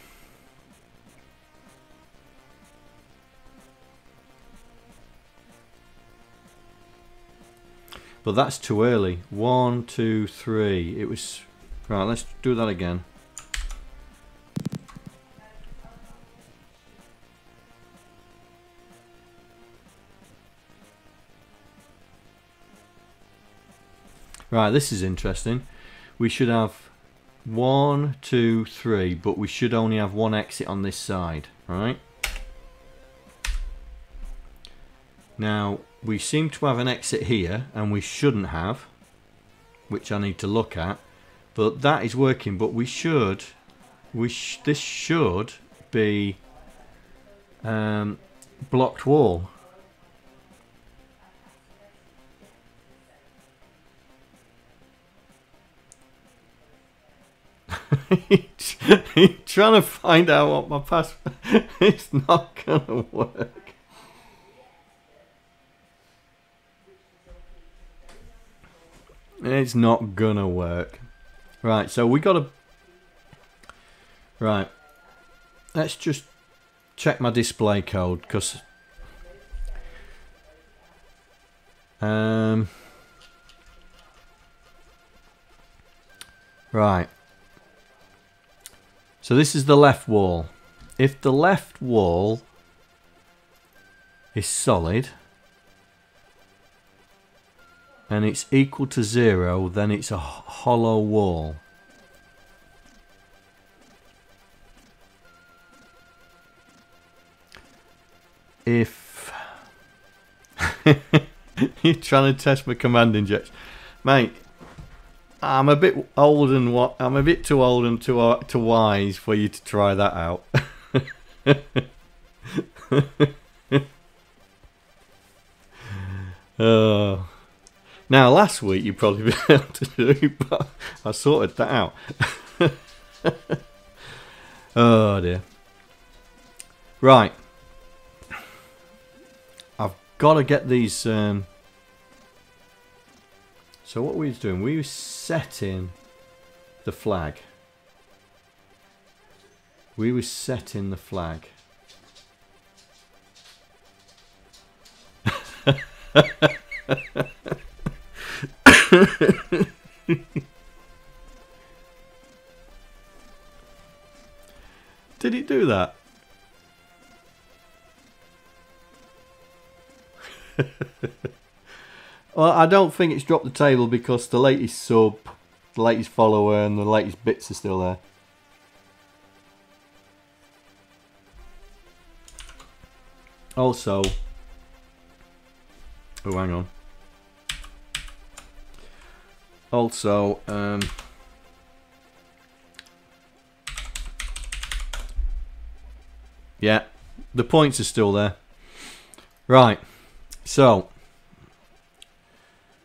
But that's too early. One, two, three. It was right. Let's do that again. Right, this is interesting. We should have one, two, three, but we should only have one exit on this side, right? Now, we seem to have an exit here, and we shouldn't have, which I need to look at. But that is working, but we should, we sh this should be um, blocked wall. trying to find out what my password. It's not gonna work. It's not gonna work. Right, so we gotta. Right. Let's just check my display code because. Um. Right. So this is the left wall. If the left wall is solid and it's equal to zero, then it's a hollow wall. If you're trying to test my command injection, mate, I'm a bit old and what I'm a bit too old and too uh, too wise for you to try that out. uh, now, last week you probably been able to do, but I sorted that out. oh dear. Right. I've got to get these. Um, so what we was doing, we were setting the flag. We were setting the flag. Did he do that? well, I don't think it's dropped the table because the latest sub, the latest follower, and the latest bits are still there. Also, oh, hang on. Also, um, yeah, the points are still there. Right, so,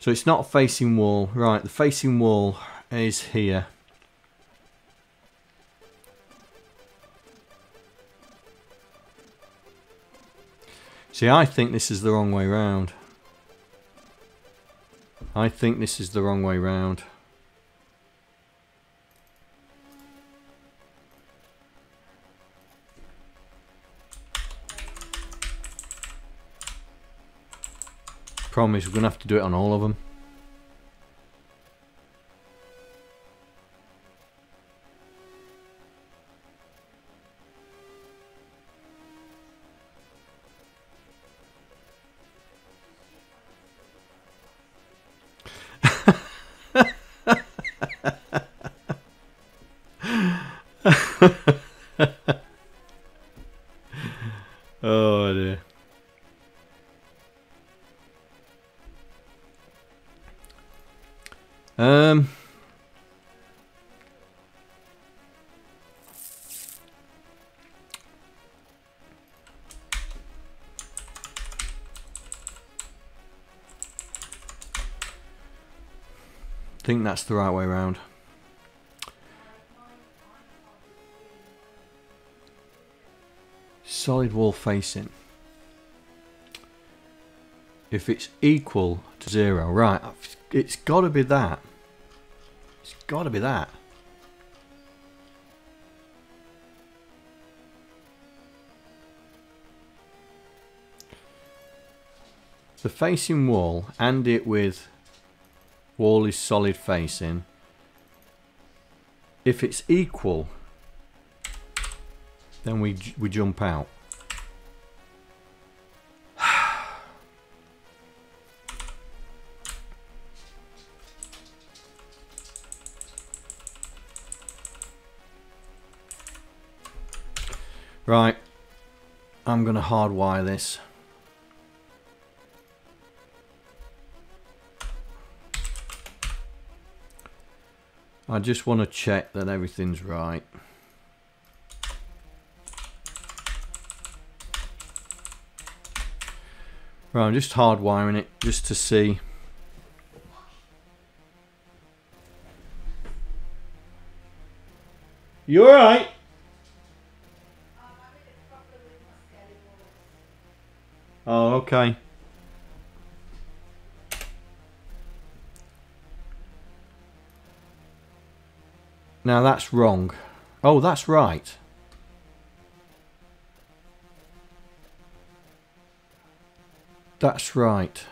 so it's not facing wall. Right, the facing wall is here. See, I think this is the wrong way round. I think this is the wrong way round. Problem is, we're going to have to do it on all of them. That's the right way round. Solid wall facing. If it's equal to zero, right, it's got to be that. It's got to be that. The facing wall and it with wall is solid facing. If it's equal, then we we jump out. Right, I'm going to hardwire this. I just want to check that everything's right. Right, I'm just hardwiring it just to see. You're alright? Oh, okay. Now that's wrong. Oh, that's right. That's right.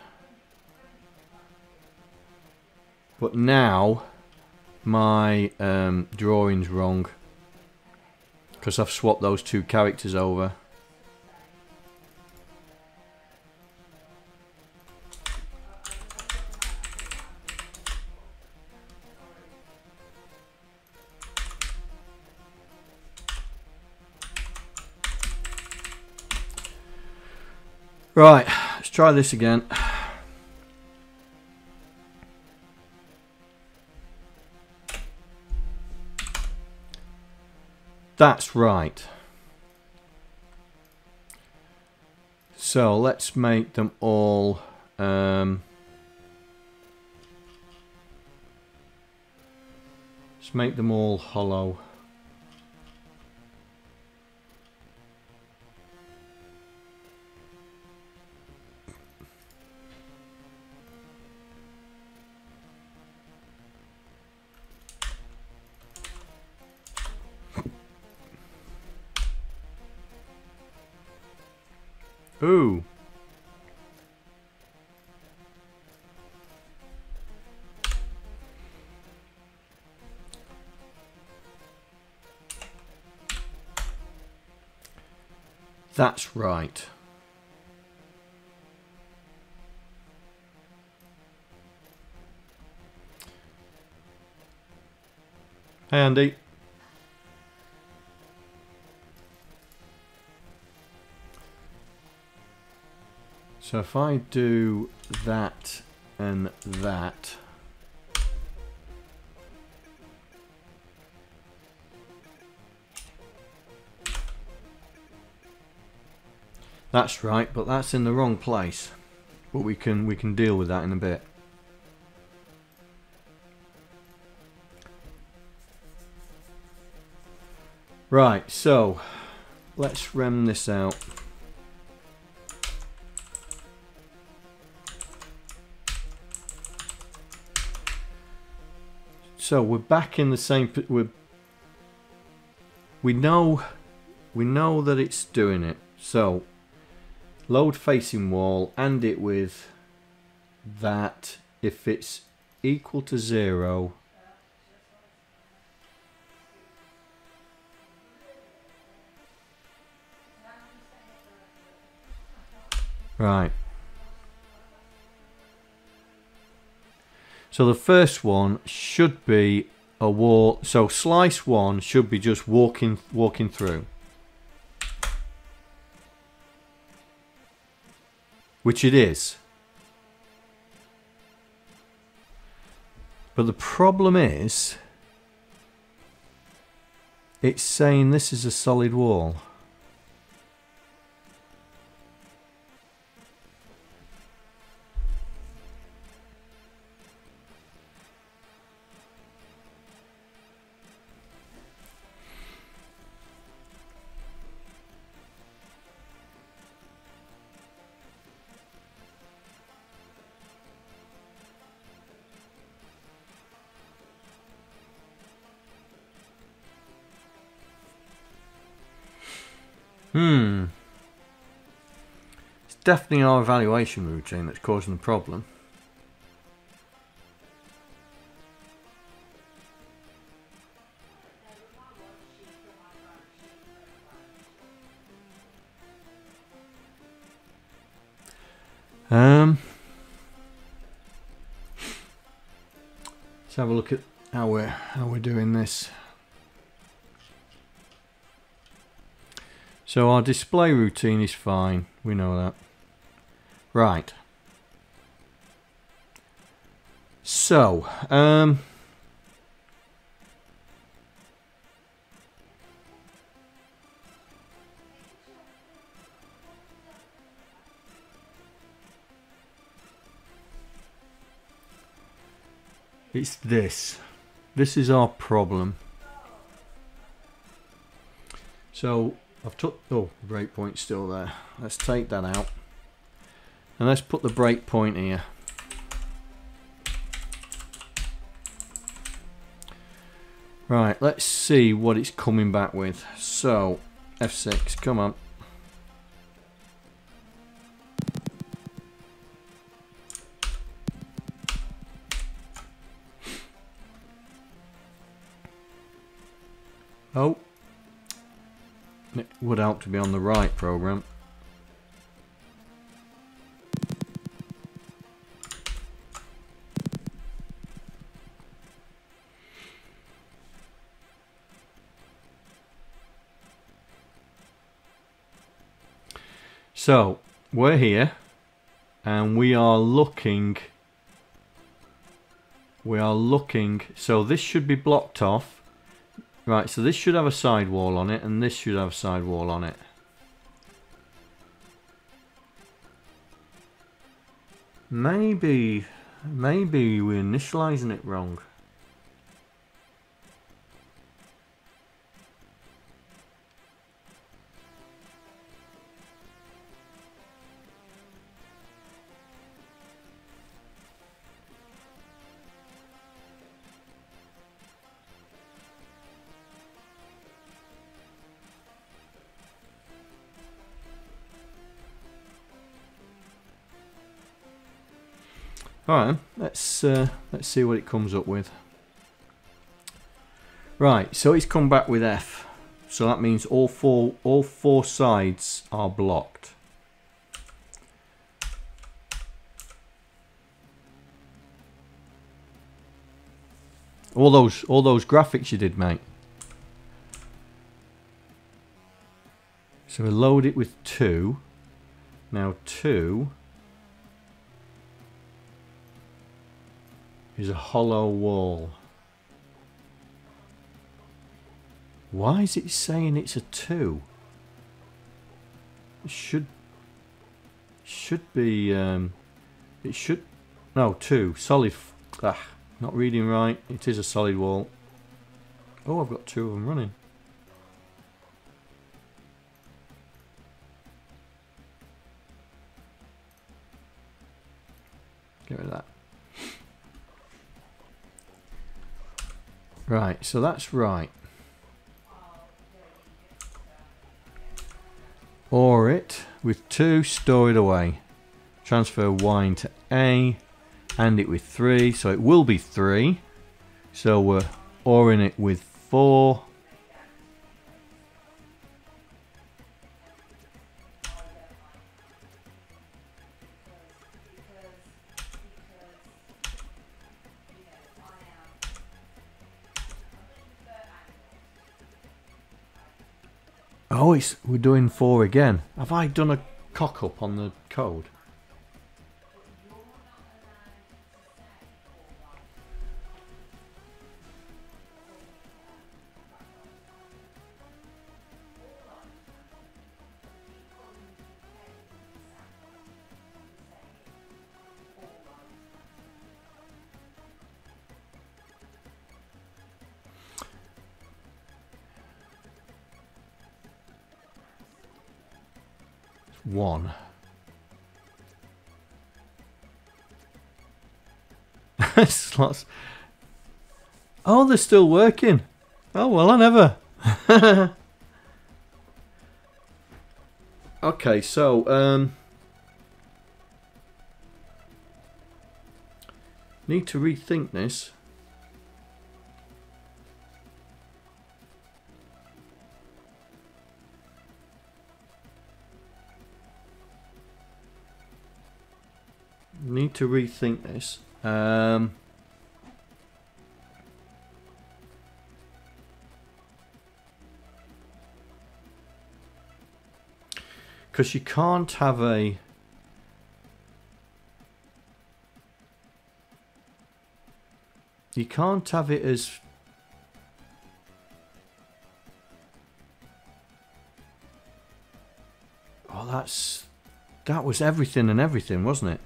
But now my um, drawing's wrong because I've swapped those two characters over. Right, let's try this again. That's right. So let's make them all um, let's make them all hollow. Ooh. That's right. Hey Andy. So if I do that and that, that's right, but that's in the wrong place. But we can we can deal with that in a bit. Right, so let's rem this out. So we're back in the same. We we know we know that it's doing it. So load facing wall and it with that if it's equal to zero. Right. So the first one should be a wall. So slice one should be just walking walking through. Which it is. But the problem is, it's saying this is a solid wall. Definitely our evaluation routine that's causing the problem. Um, let's have a look at how we're how we're doing this. So our display routine is fine. We know that. Right. So, um, it's this. This is our problem. So I've took oh breakpoint still there. Let's take that out. And let's put the breakpoint here. Right, let's see what it's coming back with. So, F6, come on. Oh, it would help to be on the right program. So, we're here and we are looking we are looking so this should be blocked off Right, so this should have a sidewall on it, and this should have a sidewall on it. Maybe, maybe we're initializing it wrong. Alright, let's uh, let's see what it comes up with. Right, so it's come back with F. So that means all four all four sides are blocked. All those all those graphics you did, mate. So we load it with two. Now two is a hollow wall. Why is it saying it's a 2? It should should be um, it should no 2 solid ah, not reading right it is a solid wall oh I've got two of them running get rid of that Right, so that's right. Or it with 2, store it away. Transfer y to A, and it with 3, so it will be 3. So we're oring it with 4. It's, we're doing four again. Have I done a cock up on the code? Oh, they're still working. Oh, well, I never. okay, so, um... Need to rethink this. Need to rethink this. Um... Because you can't have a... You can't have it as... Oh, that's... That was everything and everything, wasn't it?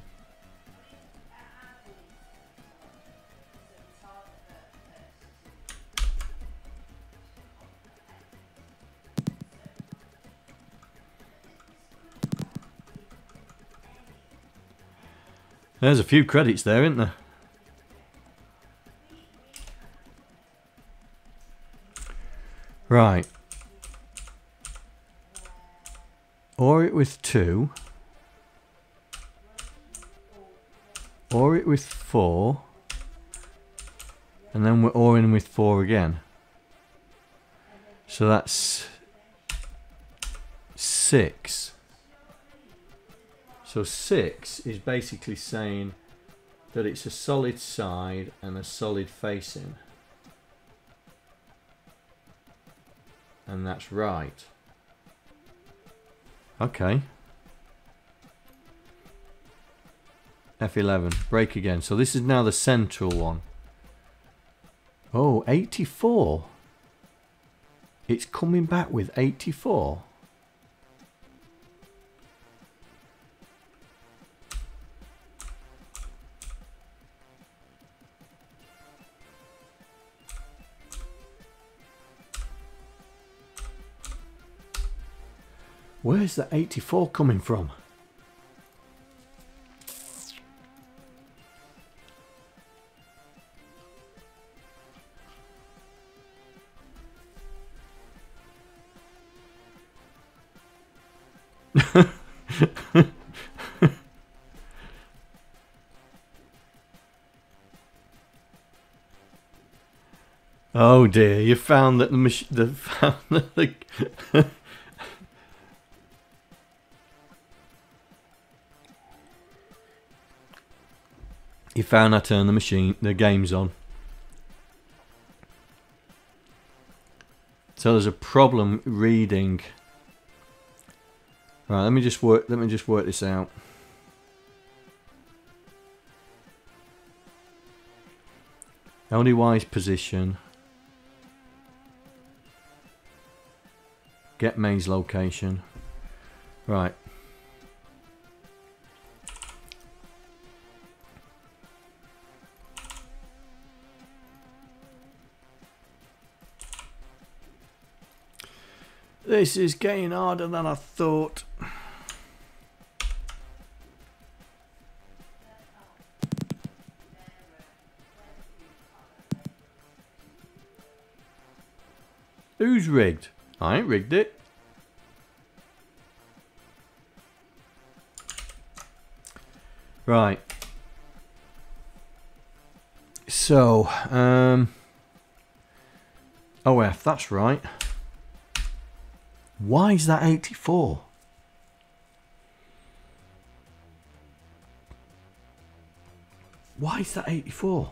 There's a few credits there, isn't there? Right. Or it with two. Or it with four. And then we're oring with four again. So that's six. So 6 is basically saying that it's a solid side and a solid facing. And that's right. Okay. F11. Break again. So this is now the central one. Oh, 84. It's coming back with 84. Where's the 84 coming from? oh dear, you found that the machine, found that the You found I turned the machine, the games on. So there's a problem reading. Right, let me just work. Let me just work this out. LDY's position. Get maze location. Right. This is getting harder than I thought. Who's rigged? I ain't rigged it. Right. So, um, OF, that's right. Why is that 84? Why is that 84?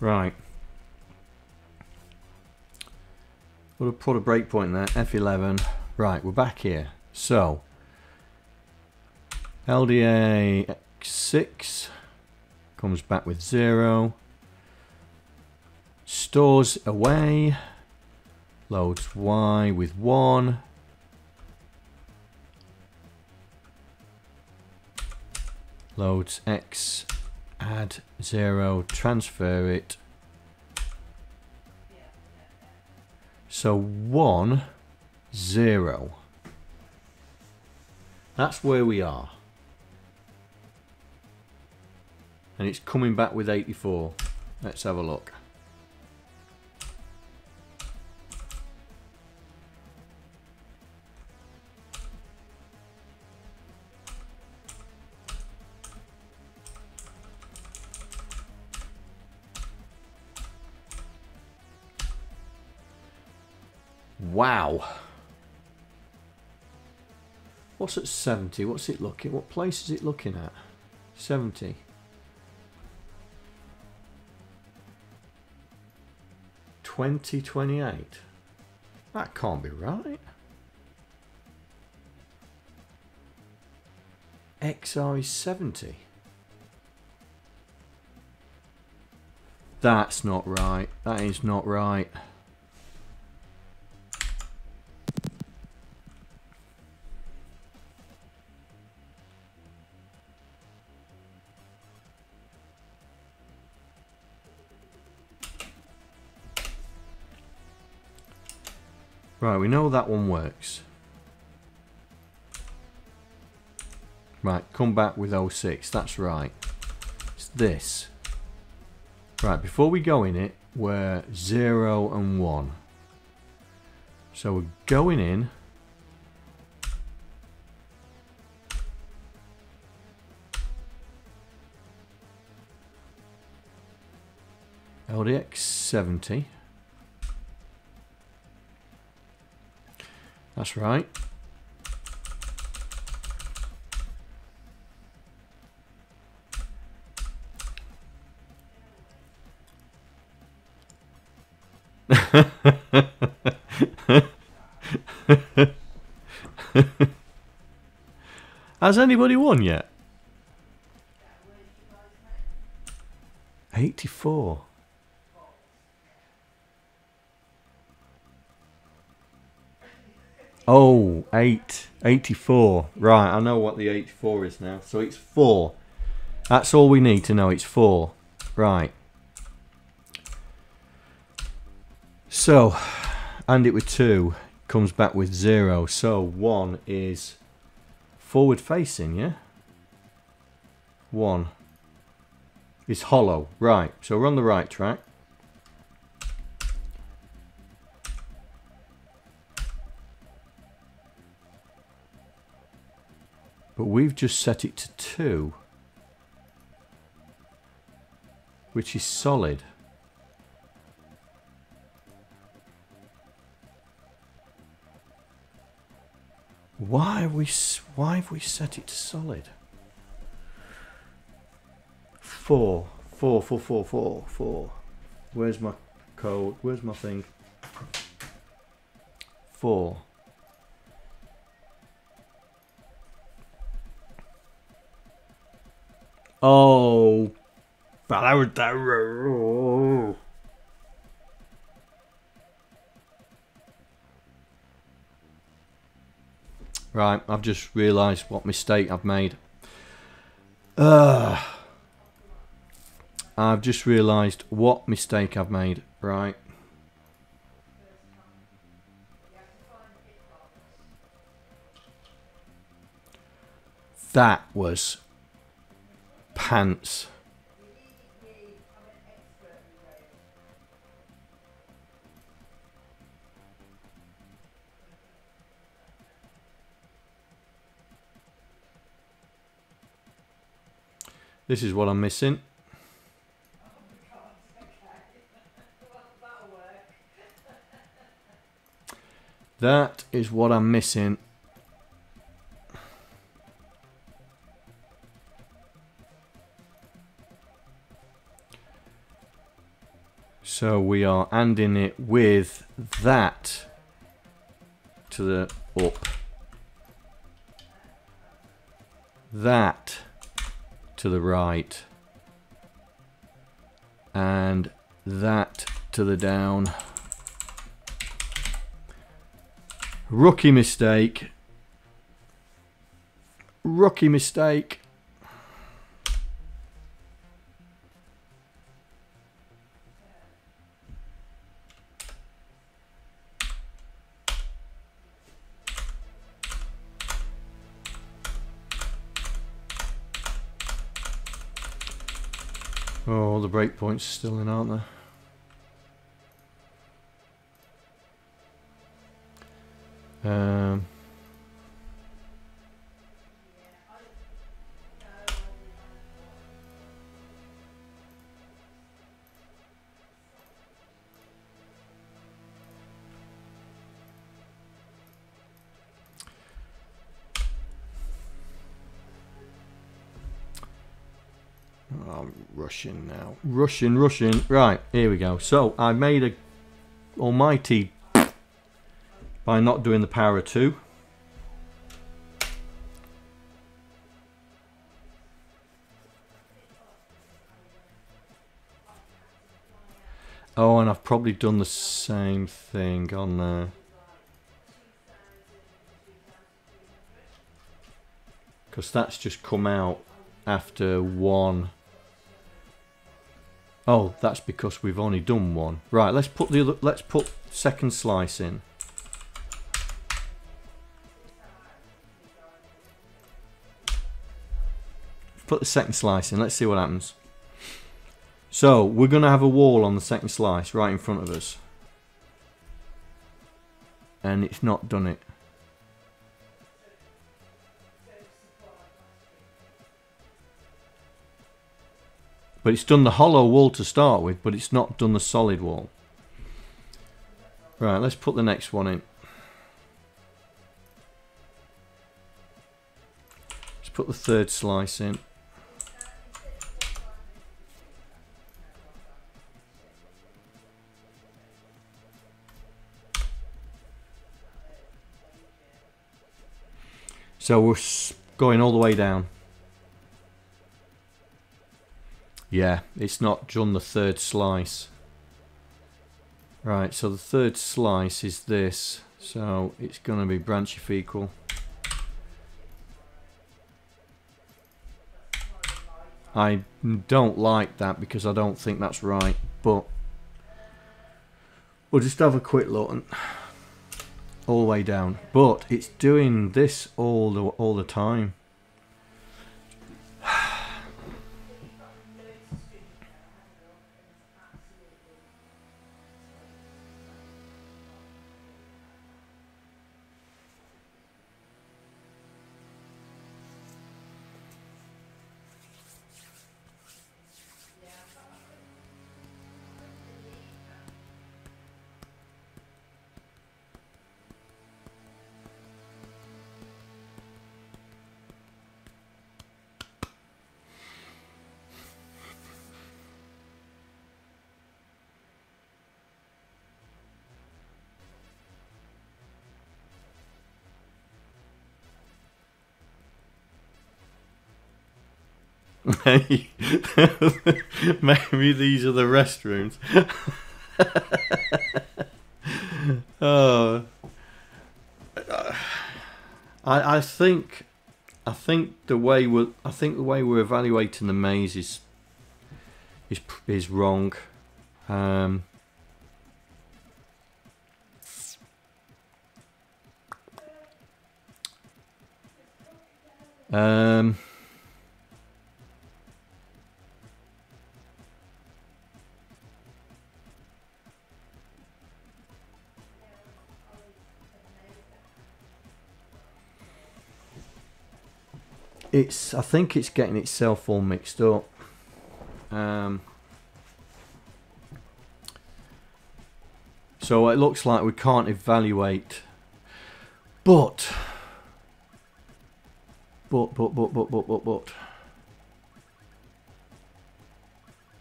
Right. We'll put a breakpoint there, F11. Right, we're back here. So, LDA X6 comes back with 0. Stores away. Loads Y with 1. Loads X add zero, transfer it. So one, zero. That's where we are. And it's coming back with 84. Let's have a look. Wow. What's at 70? What's it looking? What place is it looking at? 70. Twenty twenty eight. That can't be right. XR is seventy. That's not right. That is not right. Right, we know that one works. Right, come back with 06. That's right. It's this. Right, before we go in it, we're 0 and 1. So we're going in. LDX 70. That's right. Has anybody won yet? 84. Oh, 8. 84. Right, I know what the 84 is now. So it's 4. That's all we need to know. It's 4. Right. So, and it with 2 comes back with 0. So 1 is forward facing, yeah? 1 is hollow. Right, so we're on the right track. But we've just set it to 2. Which is solid. Why have we why have we set it to solid? Four, four, four, four, four, four. Where's my code? Where's my thing? Four. Oh, but I would. Oh. Right, I've just realised what mistake I've made. Uh, I've just realised what mistake I've made. Right. That was pants. This is what I'm missing. That is what I'm missing. So we are ending it with that to the up. That to the right. And that to the down. Rookie mistake. Rookie mistake. Oh, the breakpoints still in, aren't they? Um, I'm now. Rushing, rushing. Right, here we go. So I made a almighty by not doing the power of two. Oh, and I've probably done the same thing on there. Because that's just come out after one. Oh, that's because we've only done one. Right, let's put the other, let's put second slice in. Put the second slice in, let's see what happens. So, we're going to have a wall on the second slice right in front of us. And it's not done it. But it's done the hollow wall to start with, but it's not done the solid wall. Right, let's put the next one in. Let's put the third slice in. So we're going all the way down. Yeah, it's not done the third slice. Right, so the third slice is this. So it's going to be branch if equal. I don't like that because I don't think that's right, but we'll just have a quick look and all the way down. But it's doing this all the all the time. Maybe these are the restrooms. oh, I I think I think the way we I think the way we're evaluating the maze is is is wrong. Um, um it's I think it's getting itself all mixed up. Um, so it looks like we can't evaluate, but, but, but, but, but, but, but, but,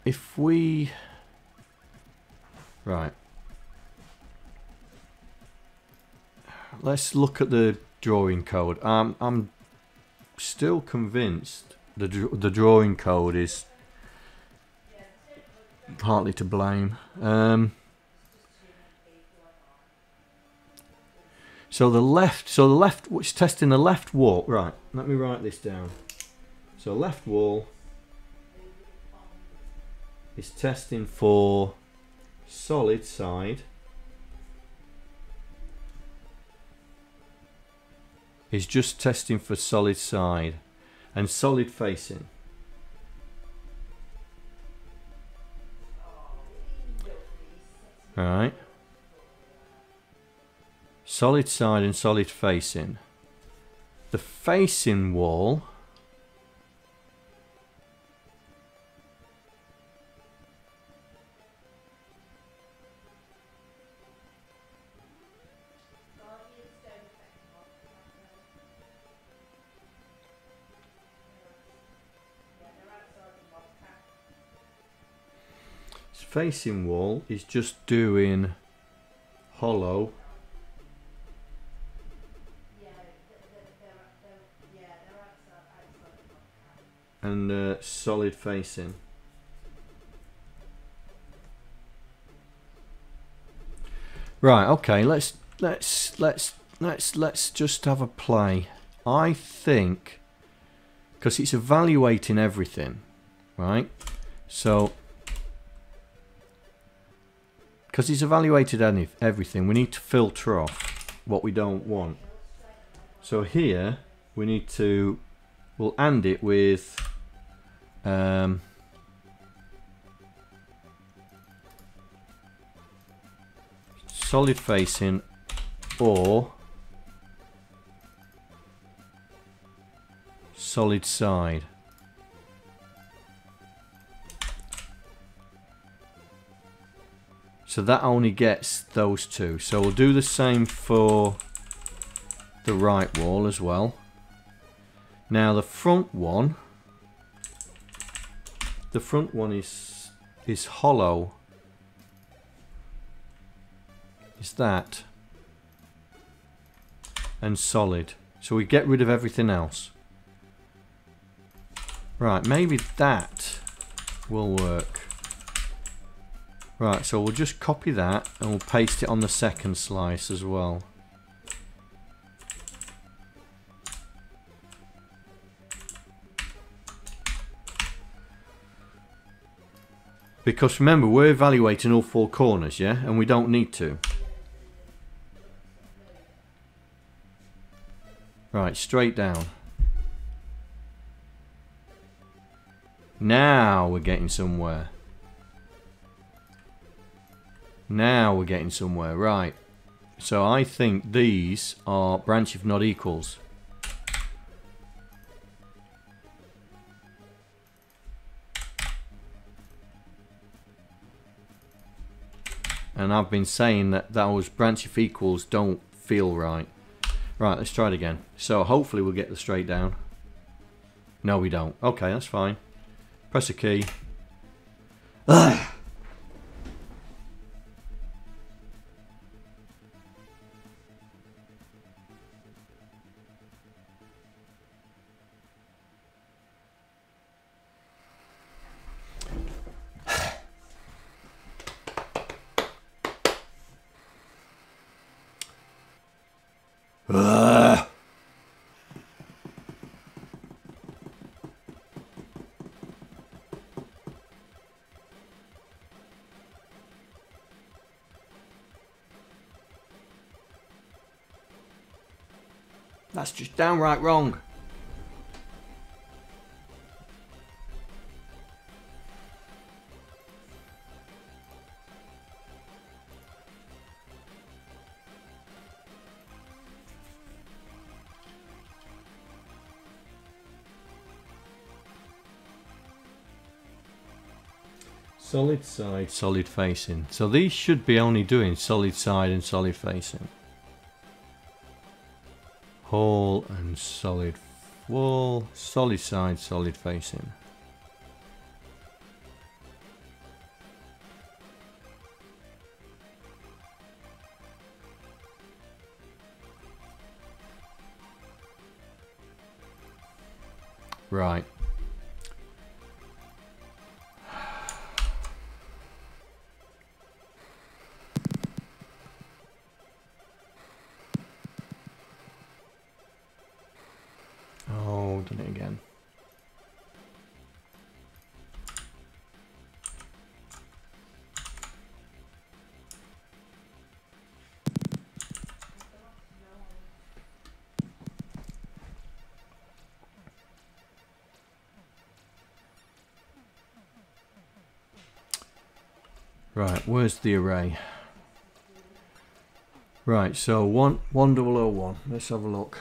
if we, right, let's look at the drawing code. Um, I'm still convinced the the drawing code is partly to blame. Um, so the left, so the left, which testing the left wall. Right, let me write this down. So left wall is testing for solid side. is just testing for solid side and solid facing. All right. Solid side and solid facing. The facing wall facing wall is just doing hollow. And uh, solid facing. Right okay let's let's let's let's let's just have a play. I think because it's evaluating everything right? So because he's evaluated any, everything, we need to filter off what we don't want. So here, we need to, we'll end it with, um, solid facing or solid side. So that only gets those two. So we'll do the same for the right wall as well. Now the front one, the front one is is hollow. Is that and solid. So we get rid of everything else. Right, maybe that will work. Right, so we'll just copy that and we'll paste it on the second slice as well. Because remember, we're evaluating all four corners, yeah? And we don't need to. Right, straight down. Now we're getting somewhere. Now we're getting somewhere. Right. So I think these are branch if not equals. And I've been saying that those branch if equals don't feel right. Right, let's try it again. So hopefully we'll get the straight down. No, we don't. Okay, that's fine. Press a key. Ugh. Downright wrong. Solid side, solid facing. So these should be only doing solid side and solid facing whole and solid wall, solid side, solid facing. Right. The array? Right, so one one double oh one. Let's have a look.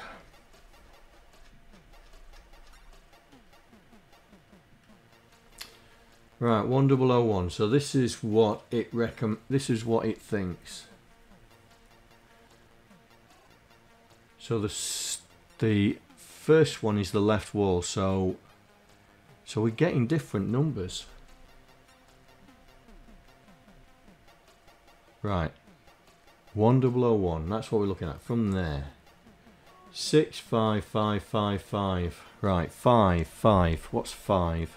Right, one double oh one. So this is what it recomm. This is what it thinks. So the the first one is the left wall. So so we're getting different numbers. Right. 1001, that's what we're looking at from there. 65555. Right, 5, 5. What's 5?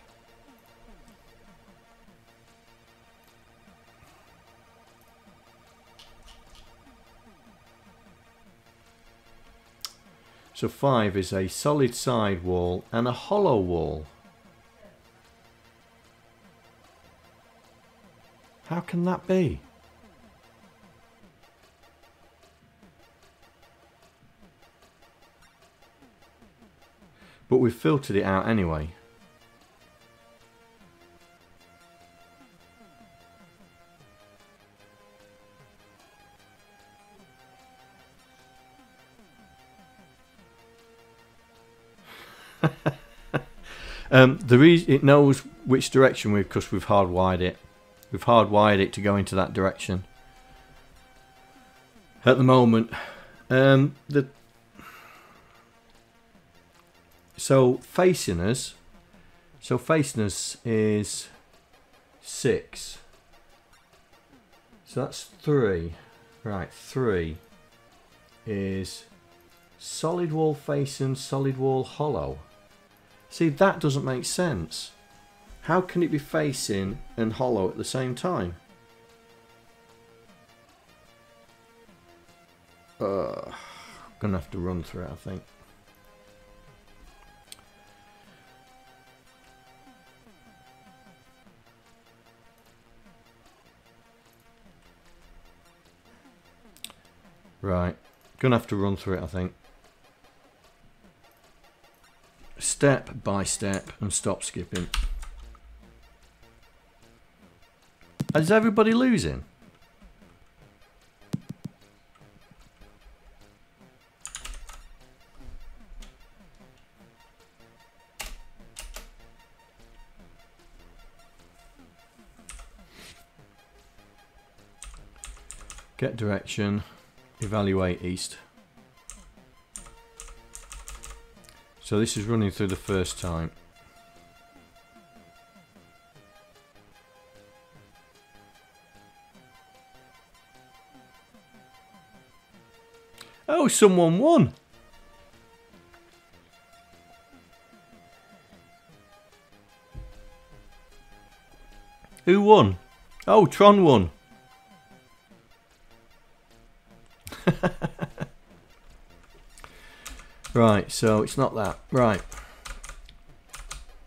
So 5 is a solid side wall and a hollow wall. How can that be? But we've filtered it out anyway. um, the reason it knows which direction we've because we've hardwired it. We've hardwired it to go into that direction. At the moment, um, the so facing us, so facing us is six. So that's three. Right, three is solid wall facing, solid wall hollow. See, that doesn't make sense. How can it be facing and hollow at the same time? Uh, gonna have to run through it, I think. Right. Gonna have to run through it, I think. Step by step and stop skipping. Is everybody losing? Get direction. Evaluate east. So this is running through the first time. Oh, someone won. Who won? Oh, Tron won. Right, so it's not that. Right.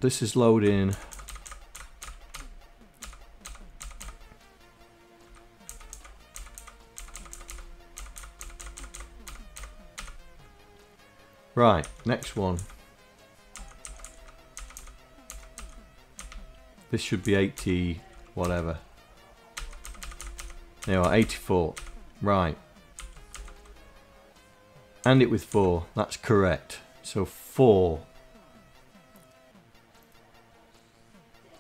This is loading. Right, next one. This should be 80 whatever. There are, 84. Right. And it with 4. That's correct. So 4.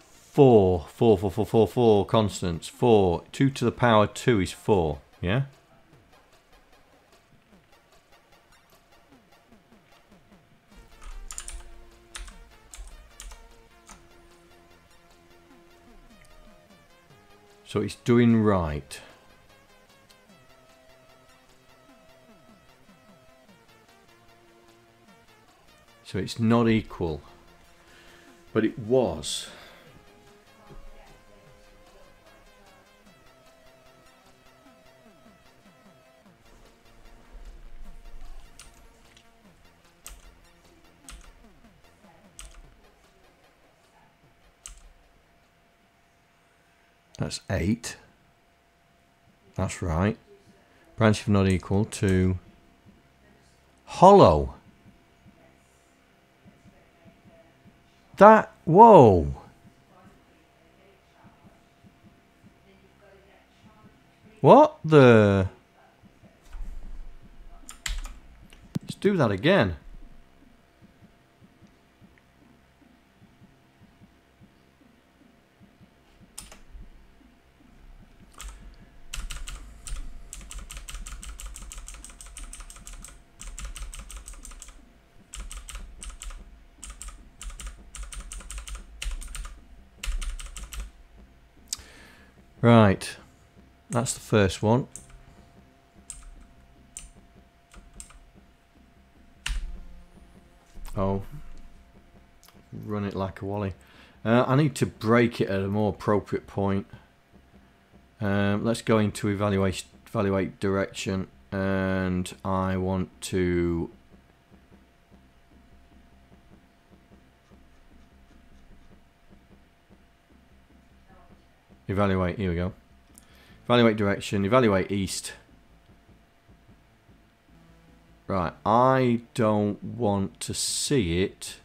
4. 4, 4, 4, 4, 4 constants. 4. 2 to the power 2 is 4. Yeah? So it's doing right. So it's not equal. But it was. That's 8. That's right. Branch if not equal to hollow. That, whoa. What the? Let's do that again. Right, that's the first one. Oh, run it like a wally. Uh, I need to break it at a more appropriate point. Um, let's go into evaluate evaluate direction, and I want to Evaluate, here we go. Evaluate direction, evaluate east. Right, I don't want to see it.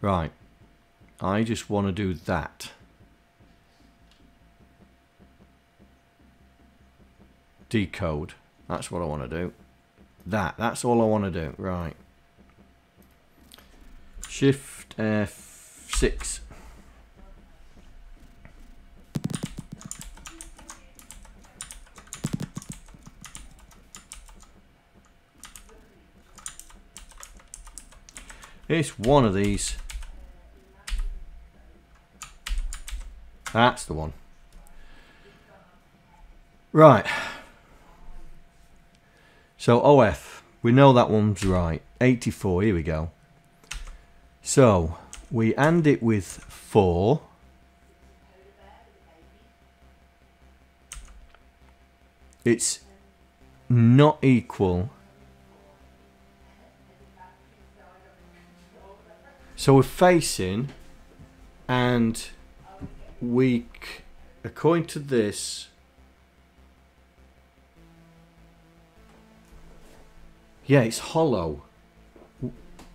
Right, I just want to do that. Decode, that's what I want to do. That, that's all I want to do, right. Shift F6. It's one of these. That's the one. Right. So OF, we know that one's right. 84, here we go. So, we end it with 4. It's not equal So we're facing, and we, according to this, yeah, it's hollow.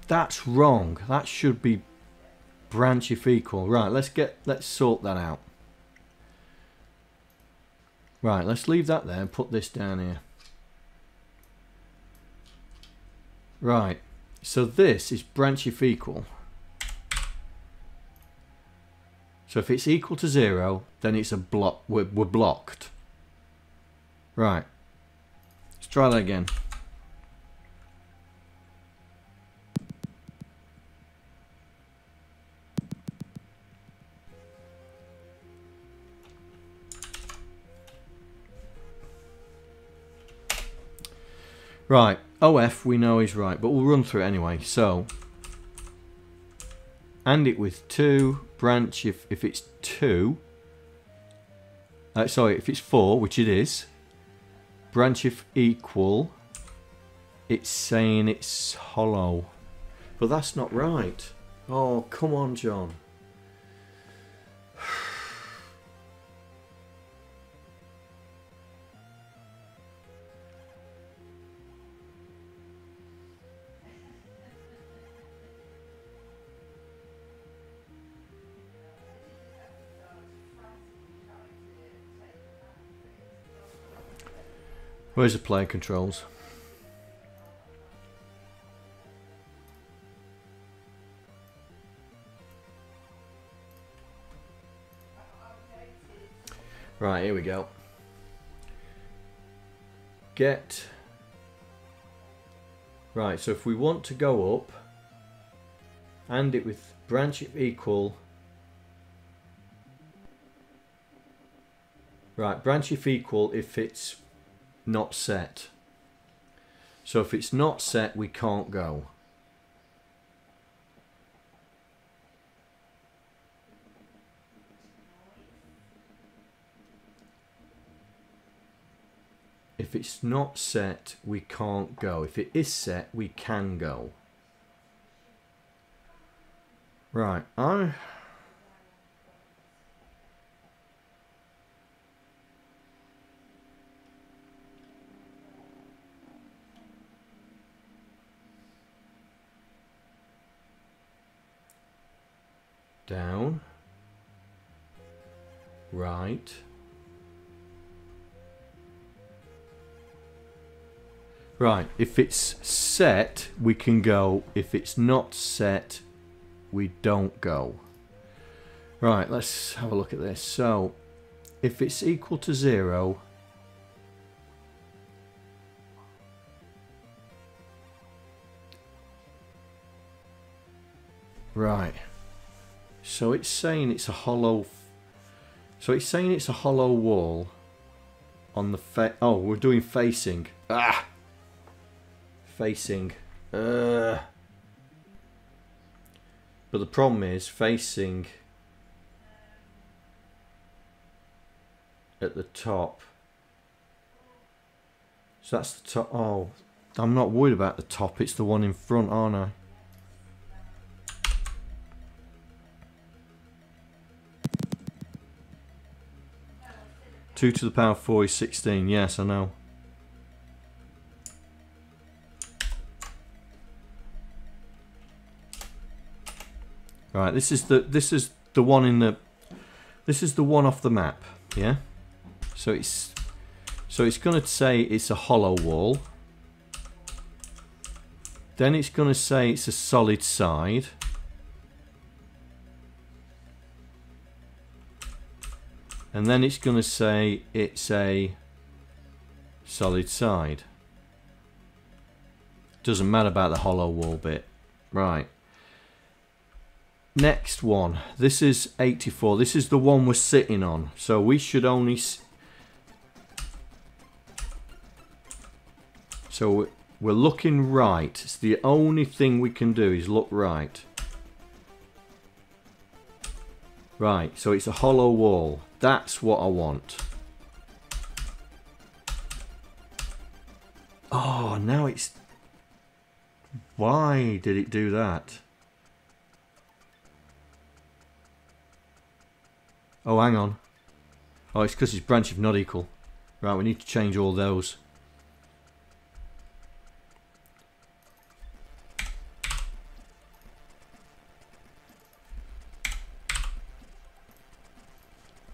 That's wrong. That should be branch if equal. Right, let's get let's sort that out. Right, let's leave that there and put this down here. Right, so this is branch if equal. So if it's equal to zero, then it's a block. We're, we're blocked. Right. Let's try that again. Right, OF we know is right, but we'll run through it anyway. So, and it with 2, branch if, if it's 2. Uh, sorry, if it's 4, which it is. Branch if equal. It's saying it's hollow. But that's not right. Oh, come on, John. Where's the player controls? Right, here we go. Get. Right, so if we want to go up and it with branch if equal. Right, branch if equal if it's not set. So if it's not set, we can't go. If it's not set, we can't go. If it is set, we can go. Right, I... down, right. Right, if it's set, we can go. If it's not set, we don't go. Right, let's have a look at this. So, if it's equal to zero, right. So it's saying it's a hollow. So it's saying it's a hollow wall on the fa- Oh, we're doing facing. Ah, facing. Uh. But the problem is facing at the top. So that's the top. Oh, I'm not worried about the top. It's the one in front, aren't I? Two to the power four is sixteen. Yes, I know. Right, this is the this is the one in the this is the one off the map, yeah? So it's so it's going to say it's a hollow wall. Then it's going to say it's a solid side. And then it's going to say it's a solid side. Doesn't matter about the hollow wall bit. Right. Next one. This is 84. This is the one we're sitting on. So we should only... So we're looking right. It's the only thing we can do is look right. Right, so it's a hollow wall. That's what I want. Oh, now it's... Why did it do that? Oh, hang on. Oh, it's because it's branch if not equal. Right, we need to change all those.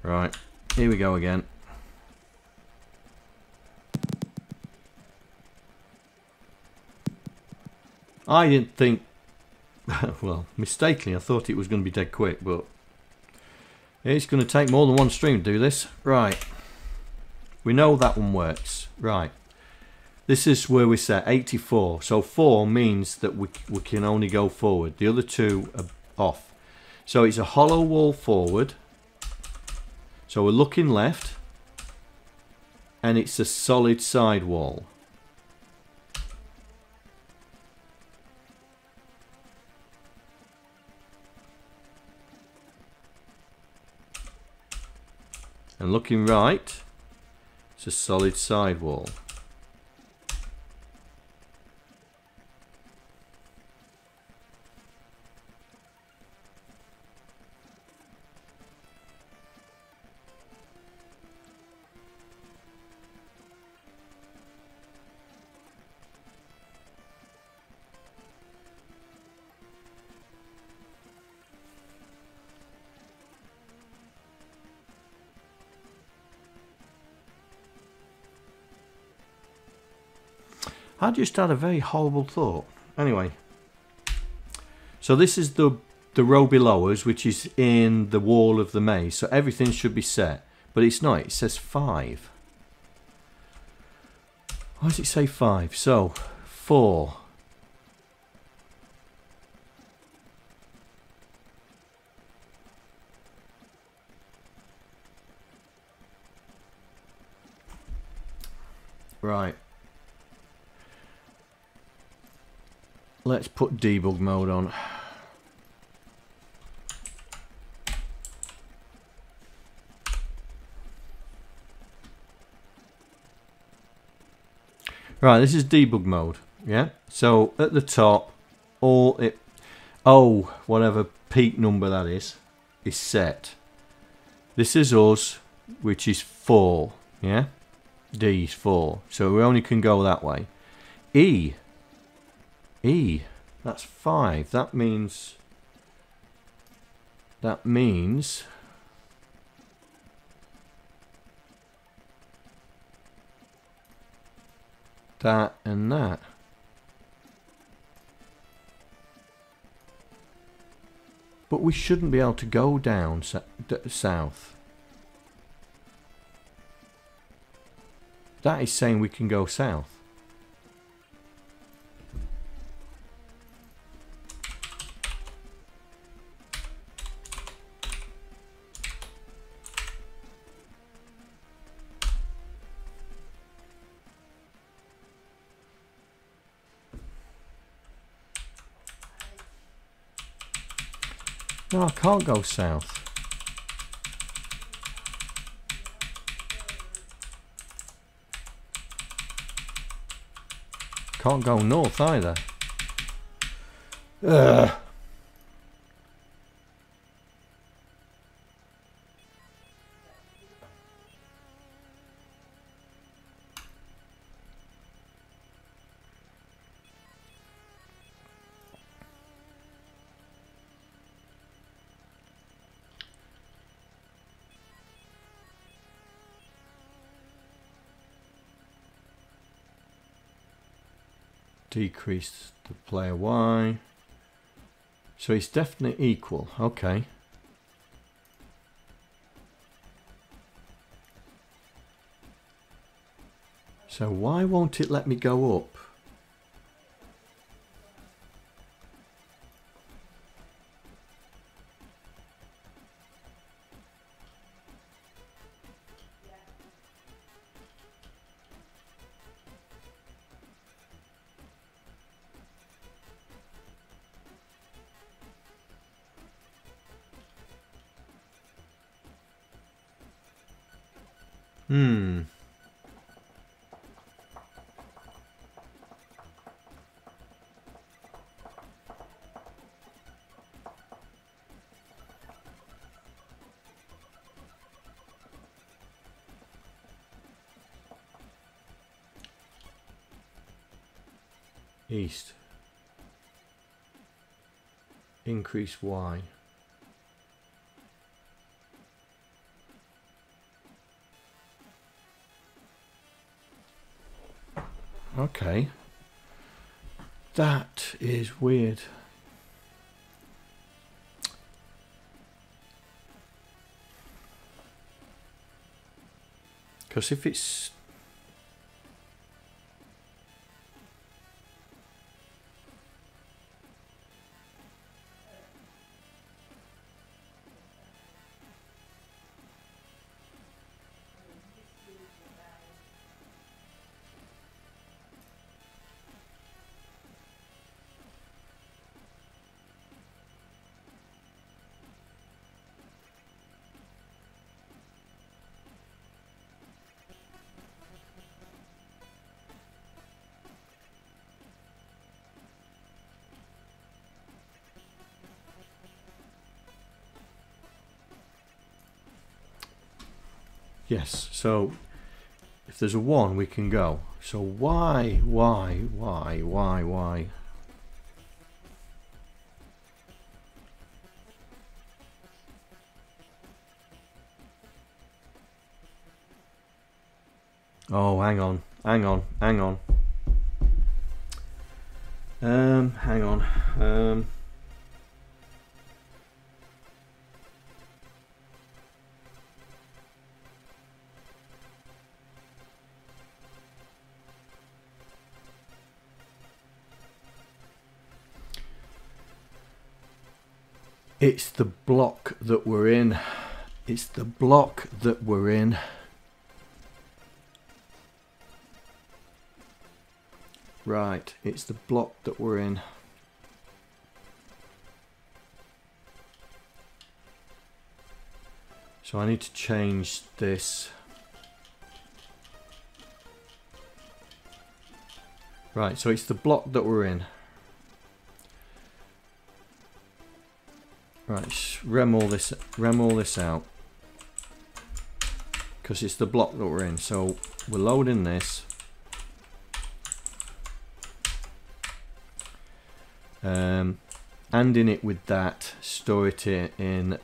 Right, here we go again. I didn't think, well, mistakenly, I thought it was going to be dead quick, but it's going to take more than one stream to do this. Right. We know that one works. Right. This is where we set 84. So 4 means that we, we can only go forward. The other two are off. So it's a hollow wall forward. So we're looking left. And it's a solid side wall. And looking right, it's a solid side wall. I just had a very horrible thought. Anyway, so this is the the row below us, which is in the wall of the maze. So everything should be set, but it's not. It says five. Why does it say five? So four. Right. Let's put debug mode on. Right, this is debug mode. Yeah. So at the top, all it, oh, whatever peak number that is, is set. This is us, which is four. Yeah. D is four. So we only can go that way. E E. That's five. That means. That means. that, and that. But we shouldn't be able to go down south. That is saying we can go south. Can't go south. Can't go north either. Ugh. Decrease the player Y. So it's definitely equal. Okay. So why won't it let me go up? Hmm. East. Increase Y. Okay. That is weird. Because if it's. Yes, so if there's a 1, we can go. So why, why, why, why, why? Oh, hang on, hang on, hang on. Um, hang on. Um, It's the block that we're in. It's the block that we're in. Right, it's the block that we're in. So I need to change this. Right, so it's the block that we're in. Right, rem all this, rem all this out, because it's the block that we're in. So we're loading this. Um, and in it with that, store it in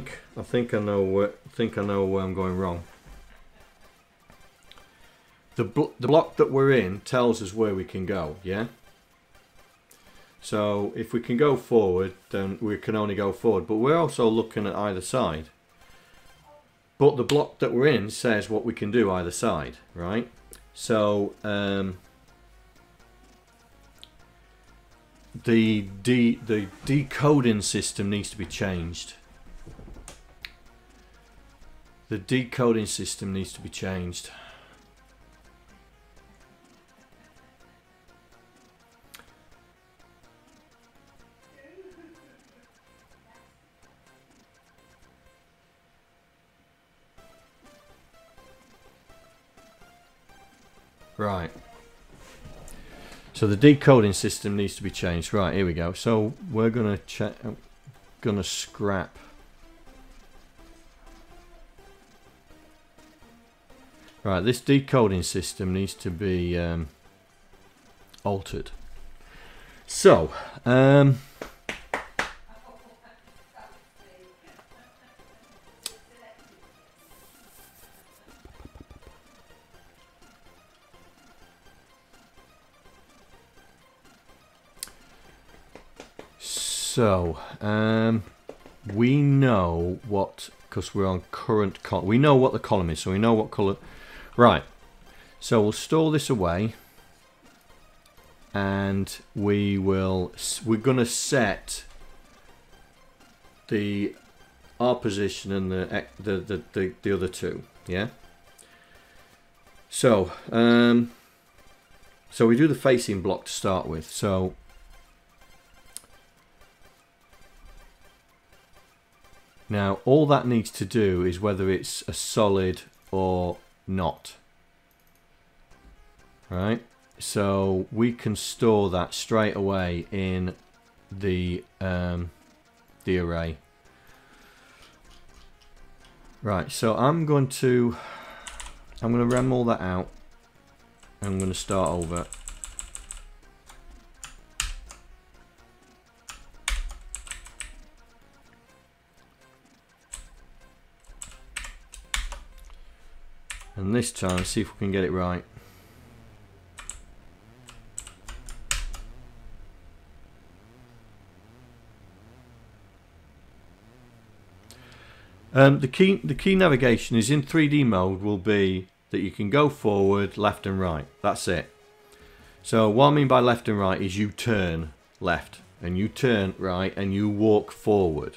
think I think I know where I think I know where I'm going wrong. The blo- the block that we're in tells us where we can go. Yeah. So if we can go forward, then we can only go forward. But we're also looking at either side. But the block that we're in says what we can do either side, right? So um, the de- the decoding system needs to be changed. The decoding system needs to be changed. Right. So the decoding system needs to be changed. Right, here we go. So we're gonna check, gonna scrap. Right, this decoding system needs to be um, altered. So, um, So, um, we know what because we're on current. We know what the column is, so we know what color. Right. So we'll store this away, and we will. We're gonna set the our position and the the the the, the other two. Yeah. So, um, so we do the facing block to start with. So Now, all that needs to do is whether it's a solid or not. Right? So we can store that straight away in the um, the array. Right, so I'm going to I'm going to ram all that out. I'm going to start over. And this time, see if we can get it right. Um, the key the key navigation is in 3D mode will be that you can go forward, left and right. That's it. So what I mean by left and right is you turn left and you turn right and you walk forward.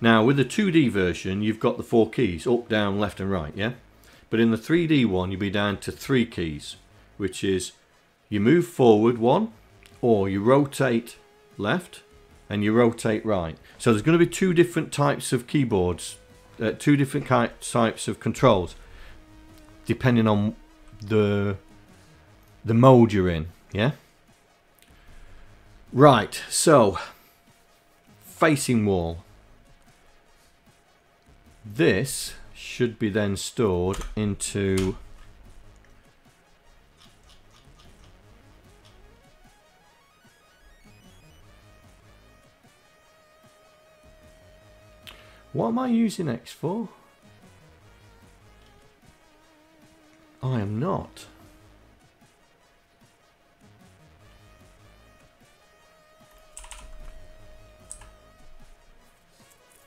Now with the 2D version you've got the four keys up, down, left and right, yeah? But in the 3D one, you'll be down to three keys, which is you move forward one, or you rotate left, and you rotate right. So there's going to be two different types of keyboards, uh, two different types of controls, depending on the the mode you're in. Yeah. Right. So facing wall. This should be then stored into What am I using X for? I am not.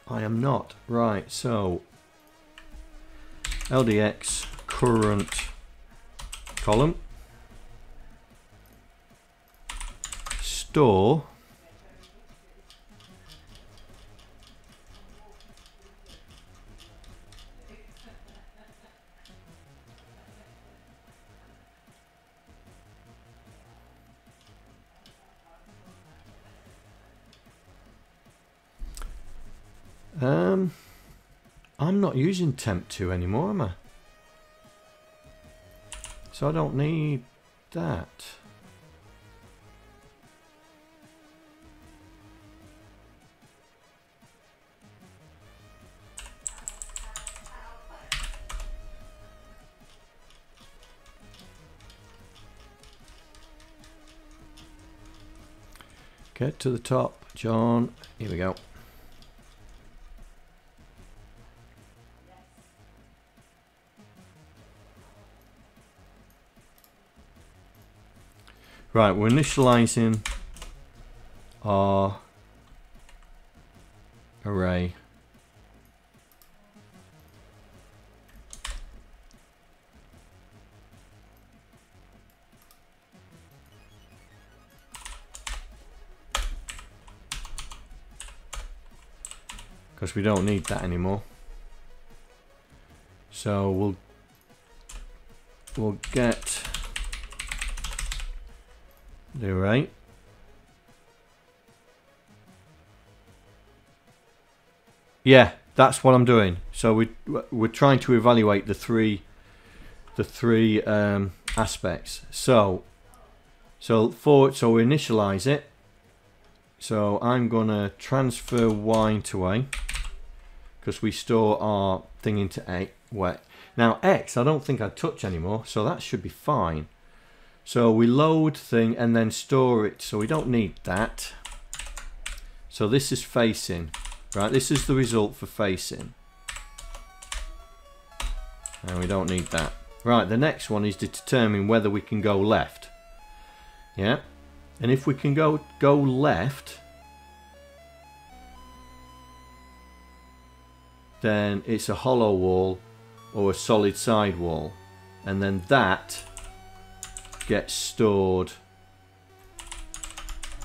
I am not. Right, so LDX current column. Store. Um, I'm not using temp 2 anymore, am I? So I don't need that. Get to the top, John. Here we go. Right, we're initializing our array. Because we don't need that anymore. So we'll we'll get the array. Yeah, that's what I'm doing. So we we're trying to evaluate the three the three um, aspects. So so for so we initialize it. So I'm gonna transfer y to a because we store our thing into a wet. Now x I don't think I touch anymore, so that should be fine. So we load thing and then store it. So we don't need that. So this is facing. Right, this is the result for facing. And we don't need that. Right, the next one is to determine whether we can go left. Yeah. And if we can go go left, then it's a hollow wall or a solid side wall. And then that gets stored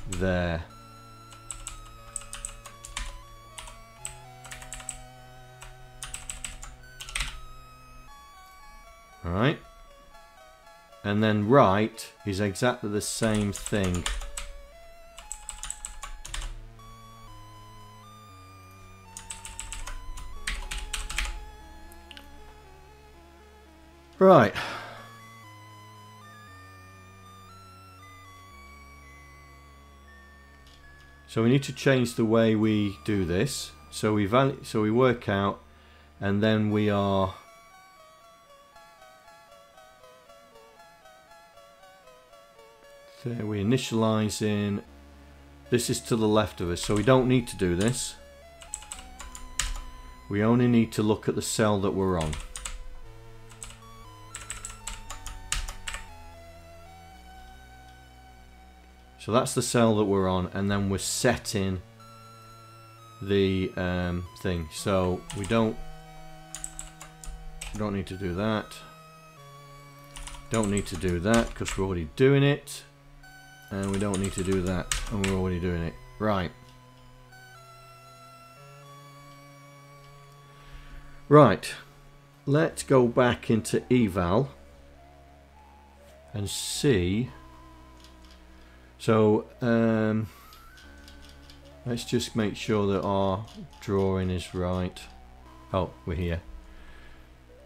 there. Alright. And then right is exactly the same thing. Right. So we need to change the way we do this. So we so we work out and then we are There we initialize in. This is to the left of us, so we don't need to do this. We only need to look at the cell that we're on. So that's the cell that we're on, and then we're setting the um, thing. So we don't don't need to do that. Don't need to do that because we're already doing it. And we don't need to do that, and we're already doing it. Right. Right. Let's go back into eval and see. So, um, let's just make sure that our drawing is right. Oh, we're here.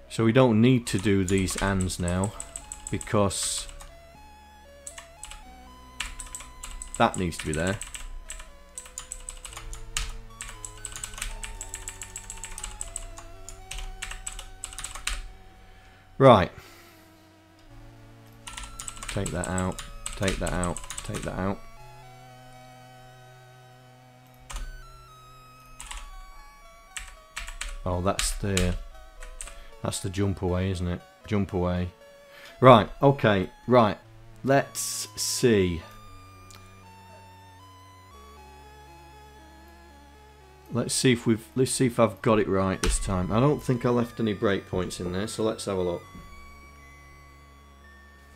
So we don't need to do these ands now because That needs to be there. Right. Take that out. Take that out. Take that out. Oh, that's the that's the jump away, isn't it? Jump away. Right. Okay. Right. Let's see. Let's see if we've let's see if I've got it right this time. I don't think I left any breakpoints in there, so let's have a look.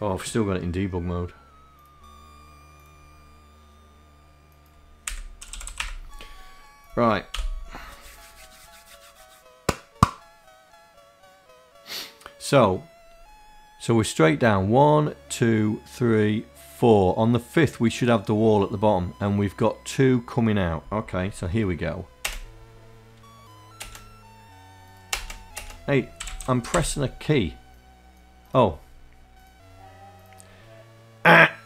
Oh, I've still got it in debug mode. Right. So, so we're straight down. One, two, three, four. On the fifth, we should have the wall at the bottom, and we've got two coming out. Okay, so here we go. Hey, I'm pressing a key. Oh. Ah!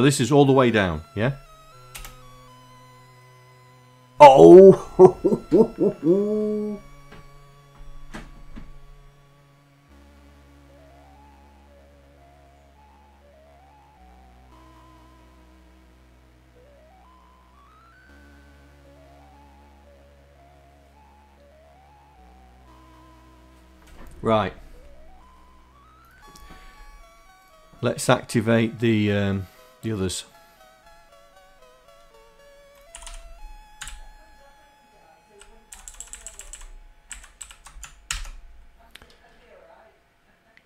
So this is all the way down, yeah? Oh! right. Let's activate the um, the others.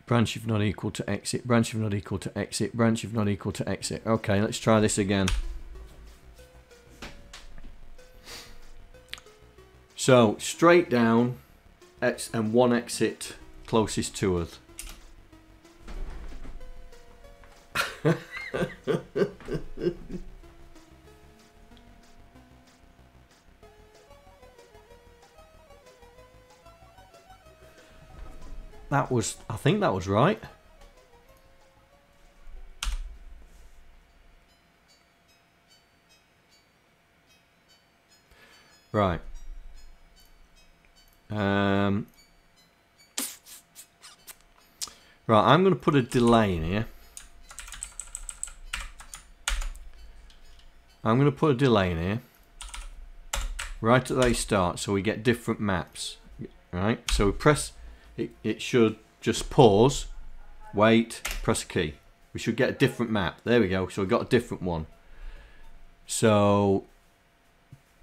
Branch if not equal to exit, branch if not equal to exit, branch if not equal to exit. Okay, let's try this again. So, straight down, X and one exit closest to us. that was, I think that was right. Right. Um, right, I'm going to put a delay in here. I'm going to put a delay in here. Right at they start, so we get different maps. Right, so we press, it, it should just pause, wait, press a key. We should get a different map. There we go, so we got a different one. So,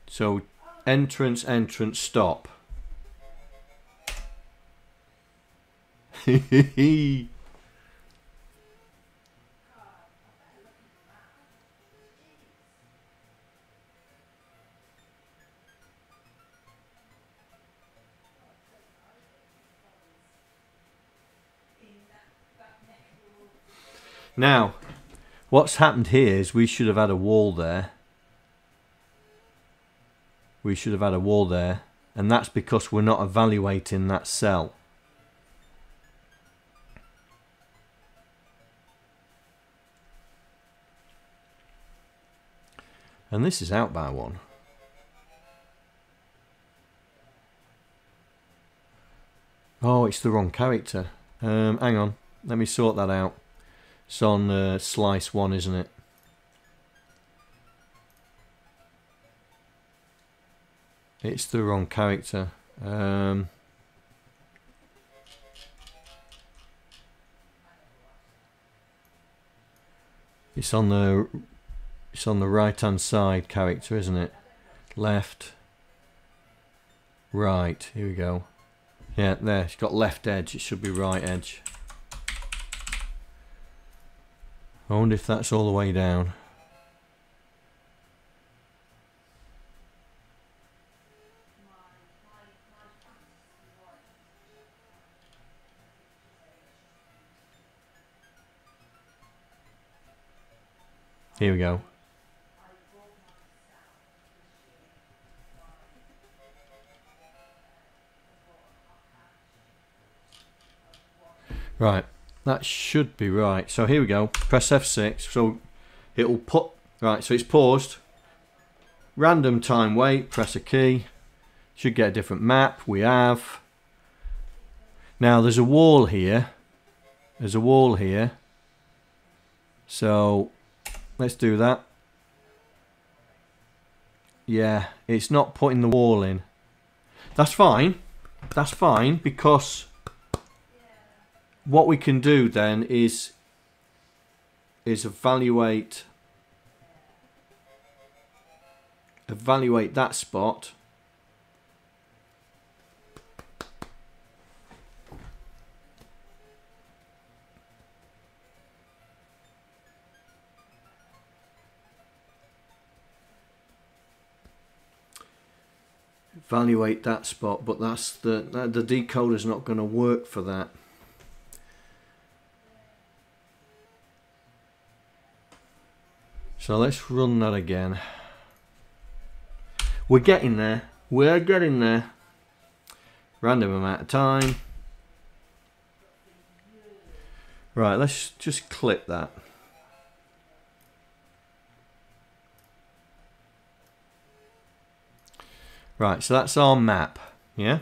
so entrance, entrance, stop. now, what's happened here is we should have had a wall there. We should have had a wall there. And that's because we're not evaluating that cell. And this is out by one. Oh, it's the wrong character. Um, hang on. Let me sort that out. It's on uh, slice one, isn't it? It's the wrong character. Um, it's on the it's on the right hand side character, isn't it? Left, right. Here we go. Yeah, there. It's got left edge. It should be right edge. I wonder if that's all the way down. Here we go. Right, that should be right. So here we go. Press F6. So it'll put. Right, so it's paused. Random time wait. Press a key. Should get a different map. We have. Now there's a wall here. There's a wall here. So let's do that. Yeah, it's not putting the wall in. That's fine. That's fine because what we can do then is is evaluate evaluate that spot. Evaluate that spot but that's the the decoder's not going to work for that So let's run that again. We're getting there. We're getting there. Random amount of time. Right, let's just clip that. Right, so that's our map, yeah?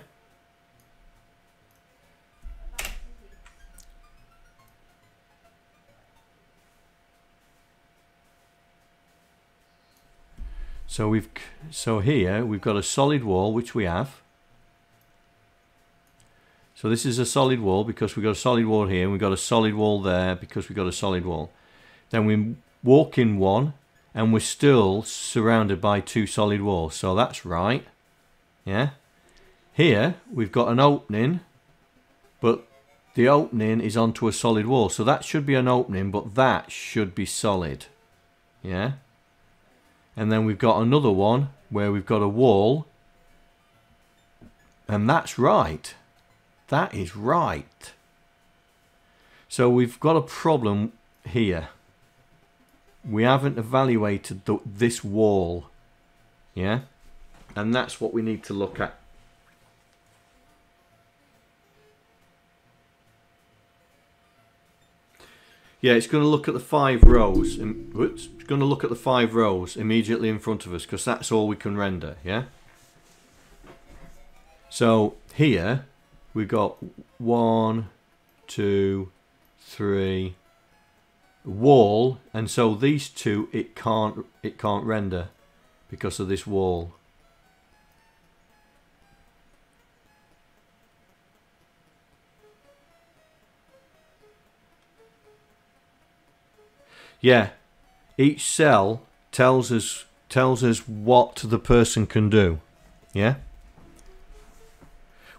So we've so here we've got a solid wall which we have. So this is a solid wall because we've got a solid wall here and we've got a solid wall there because we've got a solid wall. Then we walk in one and we're still surrounded by two solid walls. So that's right. Yeah. Here we've got an opening but the opening is onto a solid wall. So that should be an opening but that should be solid. Yeah. And then we've got another one where we've got a wall and that's right. That is right. So we've got a problem here. We haven't evaluated the, this wall. Yeah? And that's what we need to look at. Yeah, it's going to look at the five rows. And, whoops, it's going to look at the five rows immediately in front of us because that's all we can render. Yeah? So here we've got one, two, three, wall, and so these two it can't it can't render because of this wall. Yeah, each cell tells us tells us what the person can do. Yeah?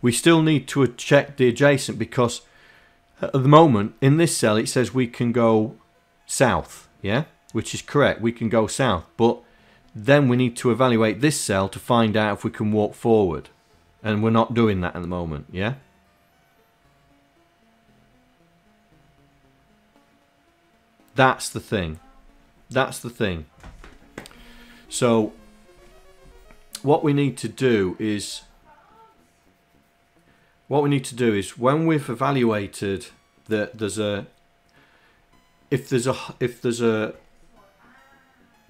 We still need to check the adjacent because at the moment in this cell it says we can go south. Yeah? Which is correct. We can go south. But then we need to evaluate this cell to find out if we can walk forward. And we're not doing that at the moment. Yeah that's the thing. That's the thing. So what we need to do is what we need to do is when we've evaluated that there's a if there's a if there's a,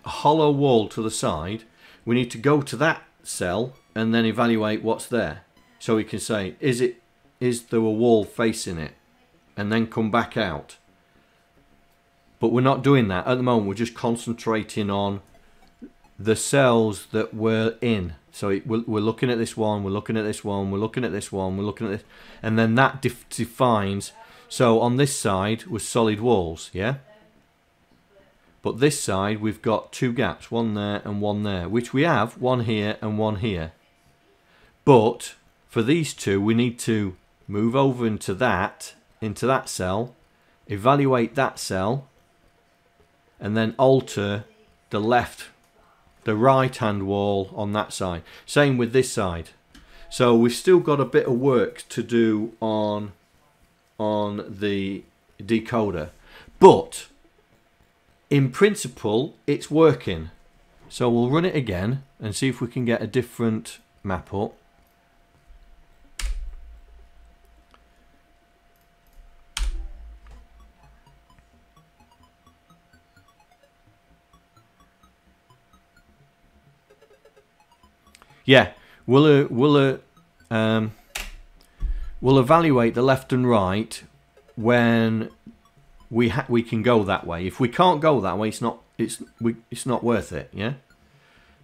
a hollow wall to the side we need to go to that cell and then evaluate what's there. So we can say is it is there a wall facing it? And then come back out but we're not doing that at the moment we're just concentrating on the cells that we're in so we're, we're looking at this one, we're looking at this one, we're looking at this one, we're looking at this, and then that def defines. So on this side was solid walls, yeah. But this side we've got two gaps, one there and one there, which we have one here and one here. But for these two, we need to move over into that, into that cell, evaluate that cell, and then alter the left the right hand wall on that side. Same with this side. So we've still got a bit of work to do on on the decoder. But in principle it's working. So we'll run it again and see if we can get a different map up. Yeah, we'll uh, we'll uh, um, we'll evaluate the left and right when we we can go that way. If we can't go that way, it's not it's we it's not worth it. Yeah,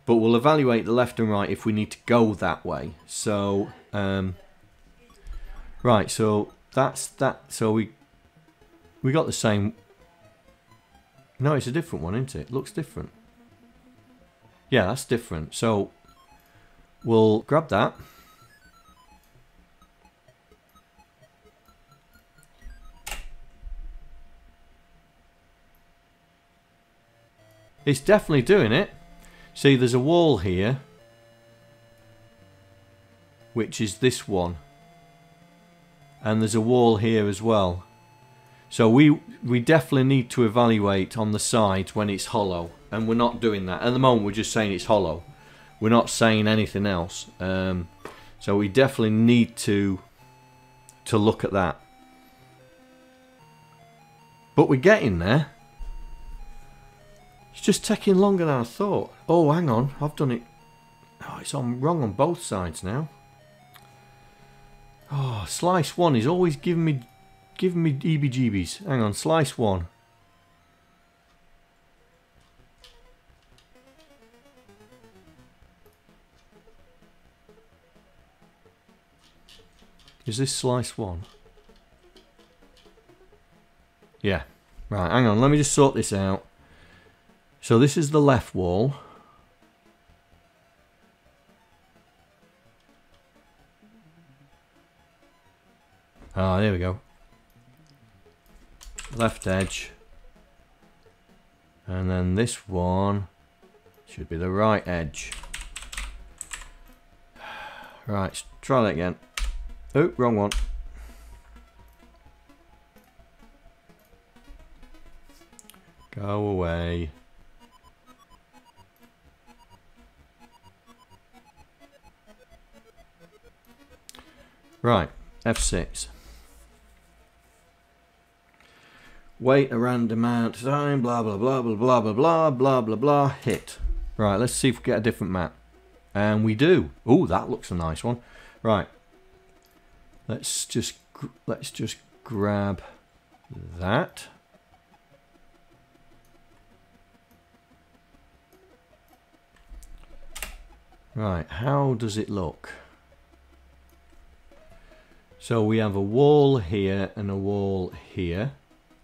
but we'll evaluate the left and right if we need to go that way. So um, right, so that's that. So we we got the same. No, it's a different one, isn't it? it looks different. Yeah, that's different. So We'll grab that. It's definitely doing it. See, there's a wall here, which is this one. And there's a wall here as well. So we we definitely need to evaluate on the sides when it's hollow. And we're not doing that. At the moment, we're just saying it's hollow we're not saying anything else. Um, so we definitely need to to look at that. But we're getting there. It's just taking longer than I thought. Oh, hang on, I've done it. Oh, it's on wrong on both sides now. Oh, slice one is always giving me giving me EBGBs. Hang on, slice one. Is this slice one? Yeah. Right, hang on. Let me just sort this out. So this is the left wall. Ah, there we go. Left edge. And then this one should be the right edge. Right, try that again. Oh, wrong one. Go away. Right, F6. Wait a random amount of time, blah blah blah blah blah blah blah blah blah blah hit. Right, let's see if we get a different map. And we do. Oh, that looks a nice one. Right. Let's just let's just grab that. Right, how does it look? So we have a wall here and a wall here.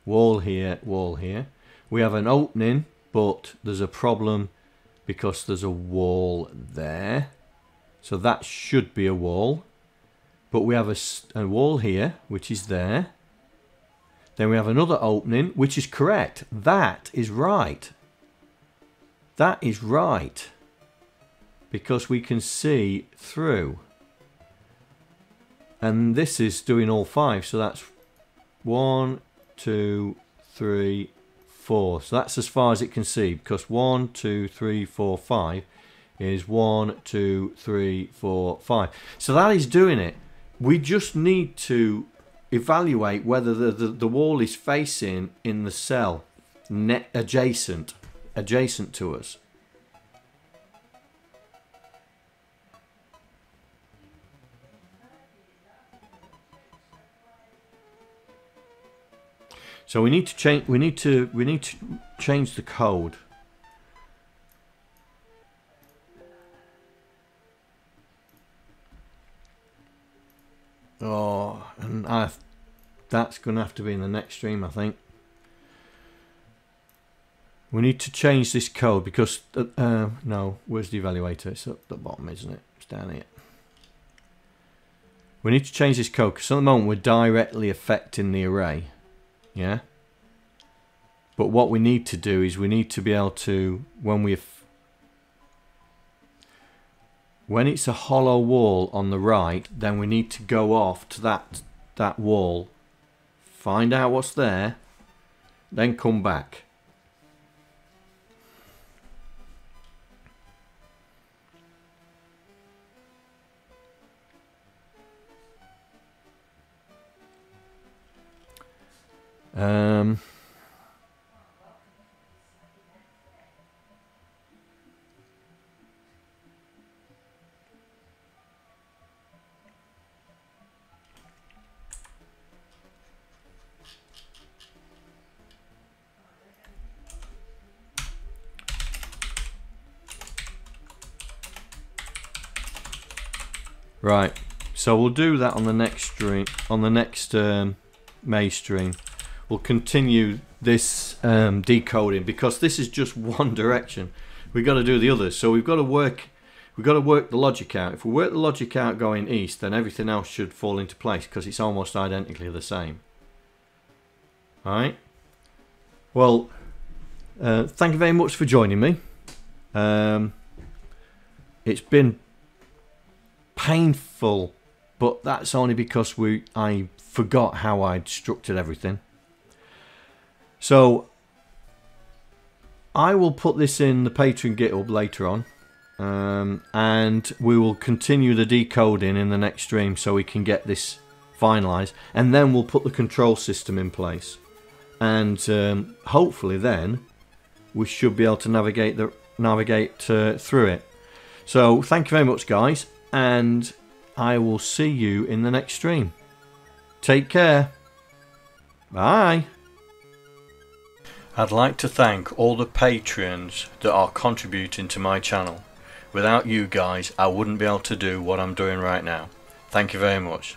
Wall here, wall here. We have an opening, but there's a problem because there's a wall there. So that should be a wall. But we have a, a wall here, which is there. Then we have another opening, which is correct. That is right. That is right because we can see through. And this is doing all five, so that's one, two, three, four. So that's as far as it can see because one, two, three, four, five is one, two, three, four, five. So that is doing it. We just need to evaluate whether the, the, the wall is facing in the cell net adjacent adjacent to us. So we need to change. We need to. We need to change the code. Oh, and I. That's going to have to be in the next stream, I think. We need to change this code because uh, uh, no, where's the evaluator? It's at the bottom, isn't it? It's down here. We need to change this code because at the moment we're directly affecting the array. Yeah. But what we need to do is we need to be able to, when we when it's a hollow wall on the right, then we need to go off to that that wall, find out what's there, then come back. Um, Right, so we'll do that on the next stream, on the next um, May stream we'll continue this um, decoding because this is just one direction. We've got to do the others. So we've got to work we've got to work the logic out. If we work the logic out going east, then everything else should fall into place because it's almost identically the same. Alright? Well, uh, thank you very much for joining me. Um, it's been painful, but that's only because we I forgot how I'd structured everything. So I will put this in the Patreon GitHub later on. Um, and we will continue the decoding in the next stream so we can get this finalized. And then we'll put the control system in place. And um, hopefully then we should be able to navigate the navigate uh, through it. So thank you very much guys and I will see you in the next stream. Take care. Bye. I'd like to thank all the patrons that are contributing to my channel. Without you guys, I wouldn't be able to do what I'm doing right now. Thank you very much.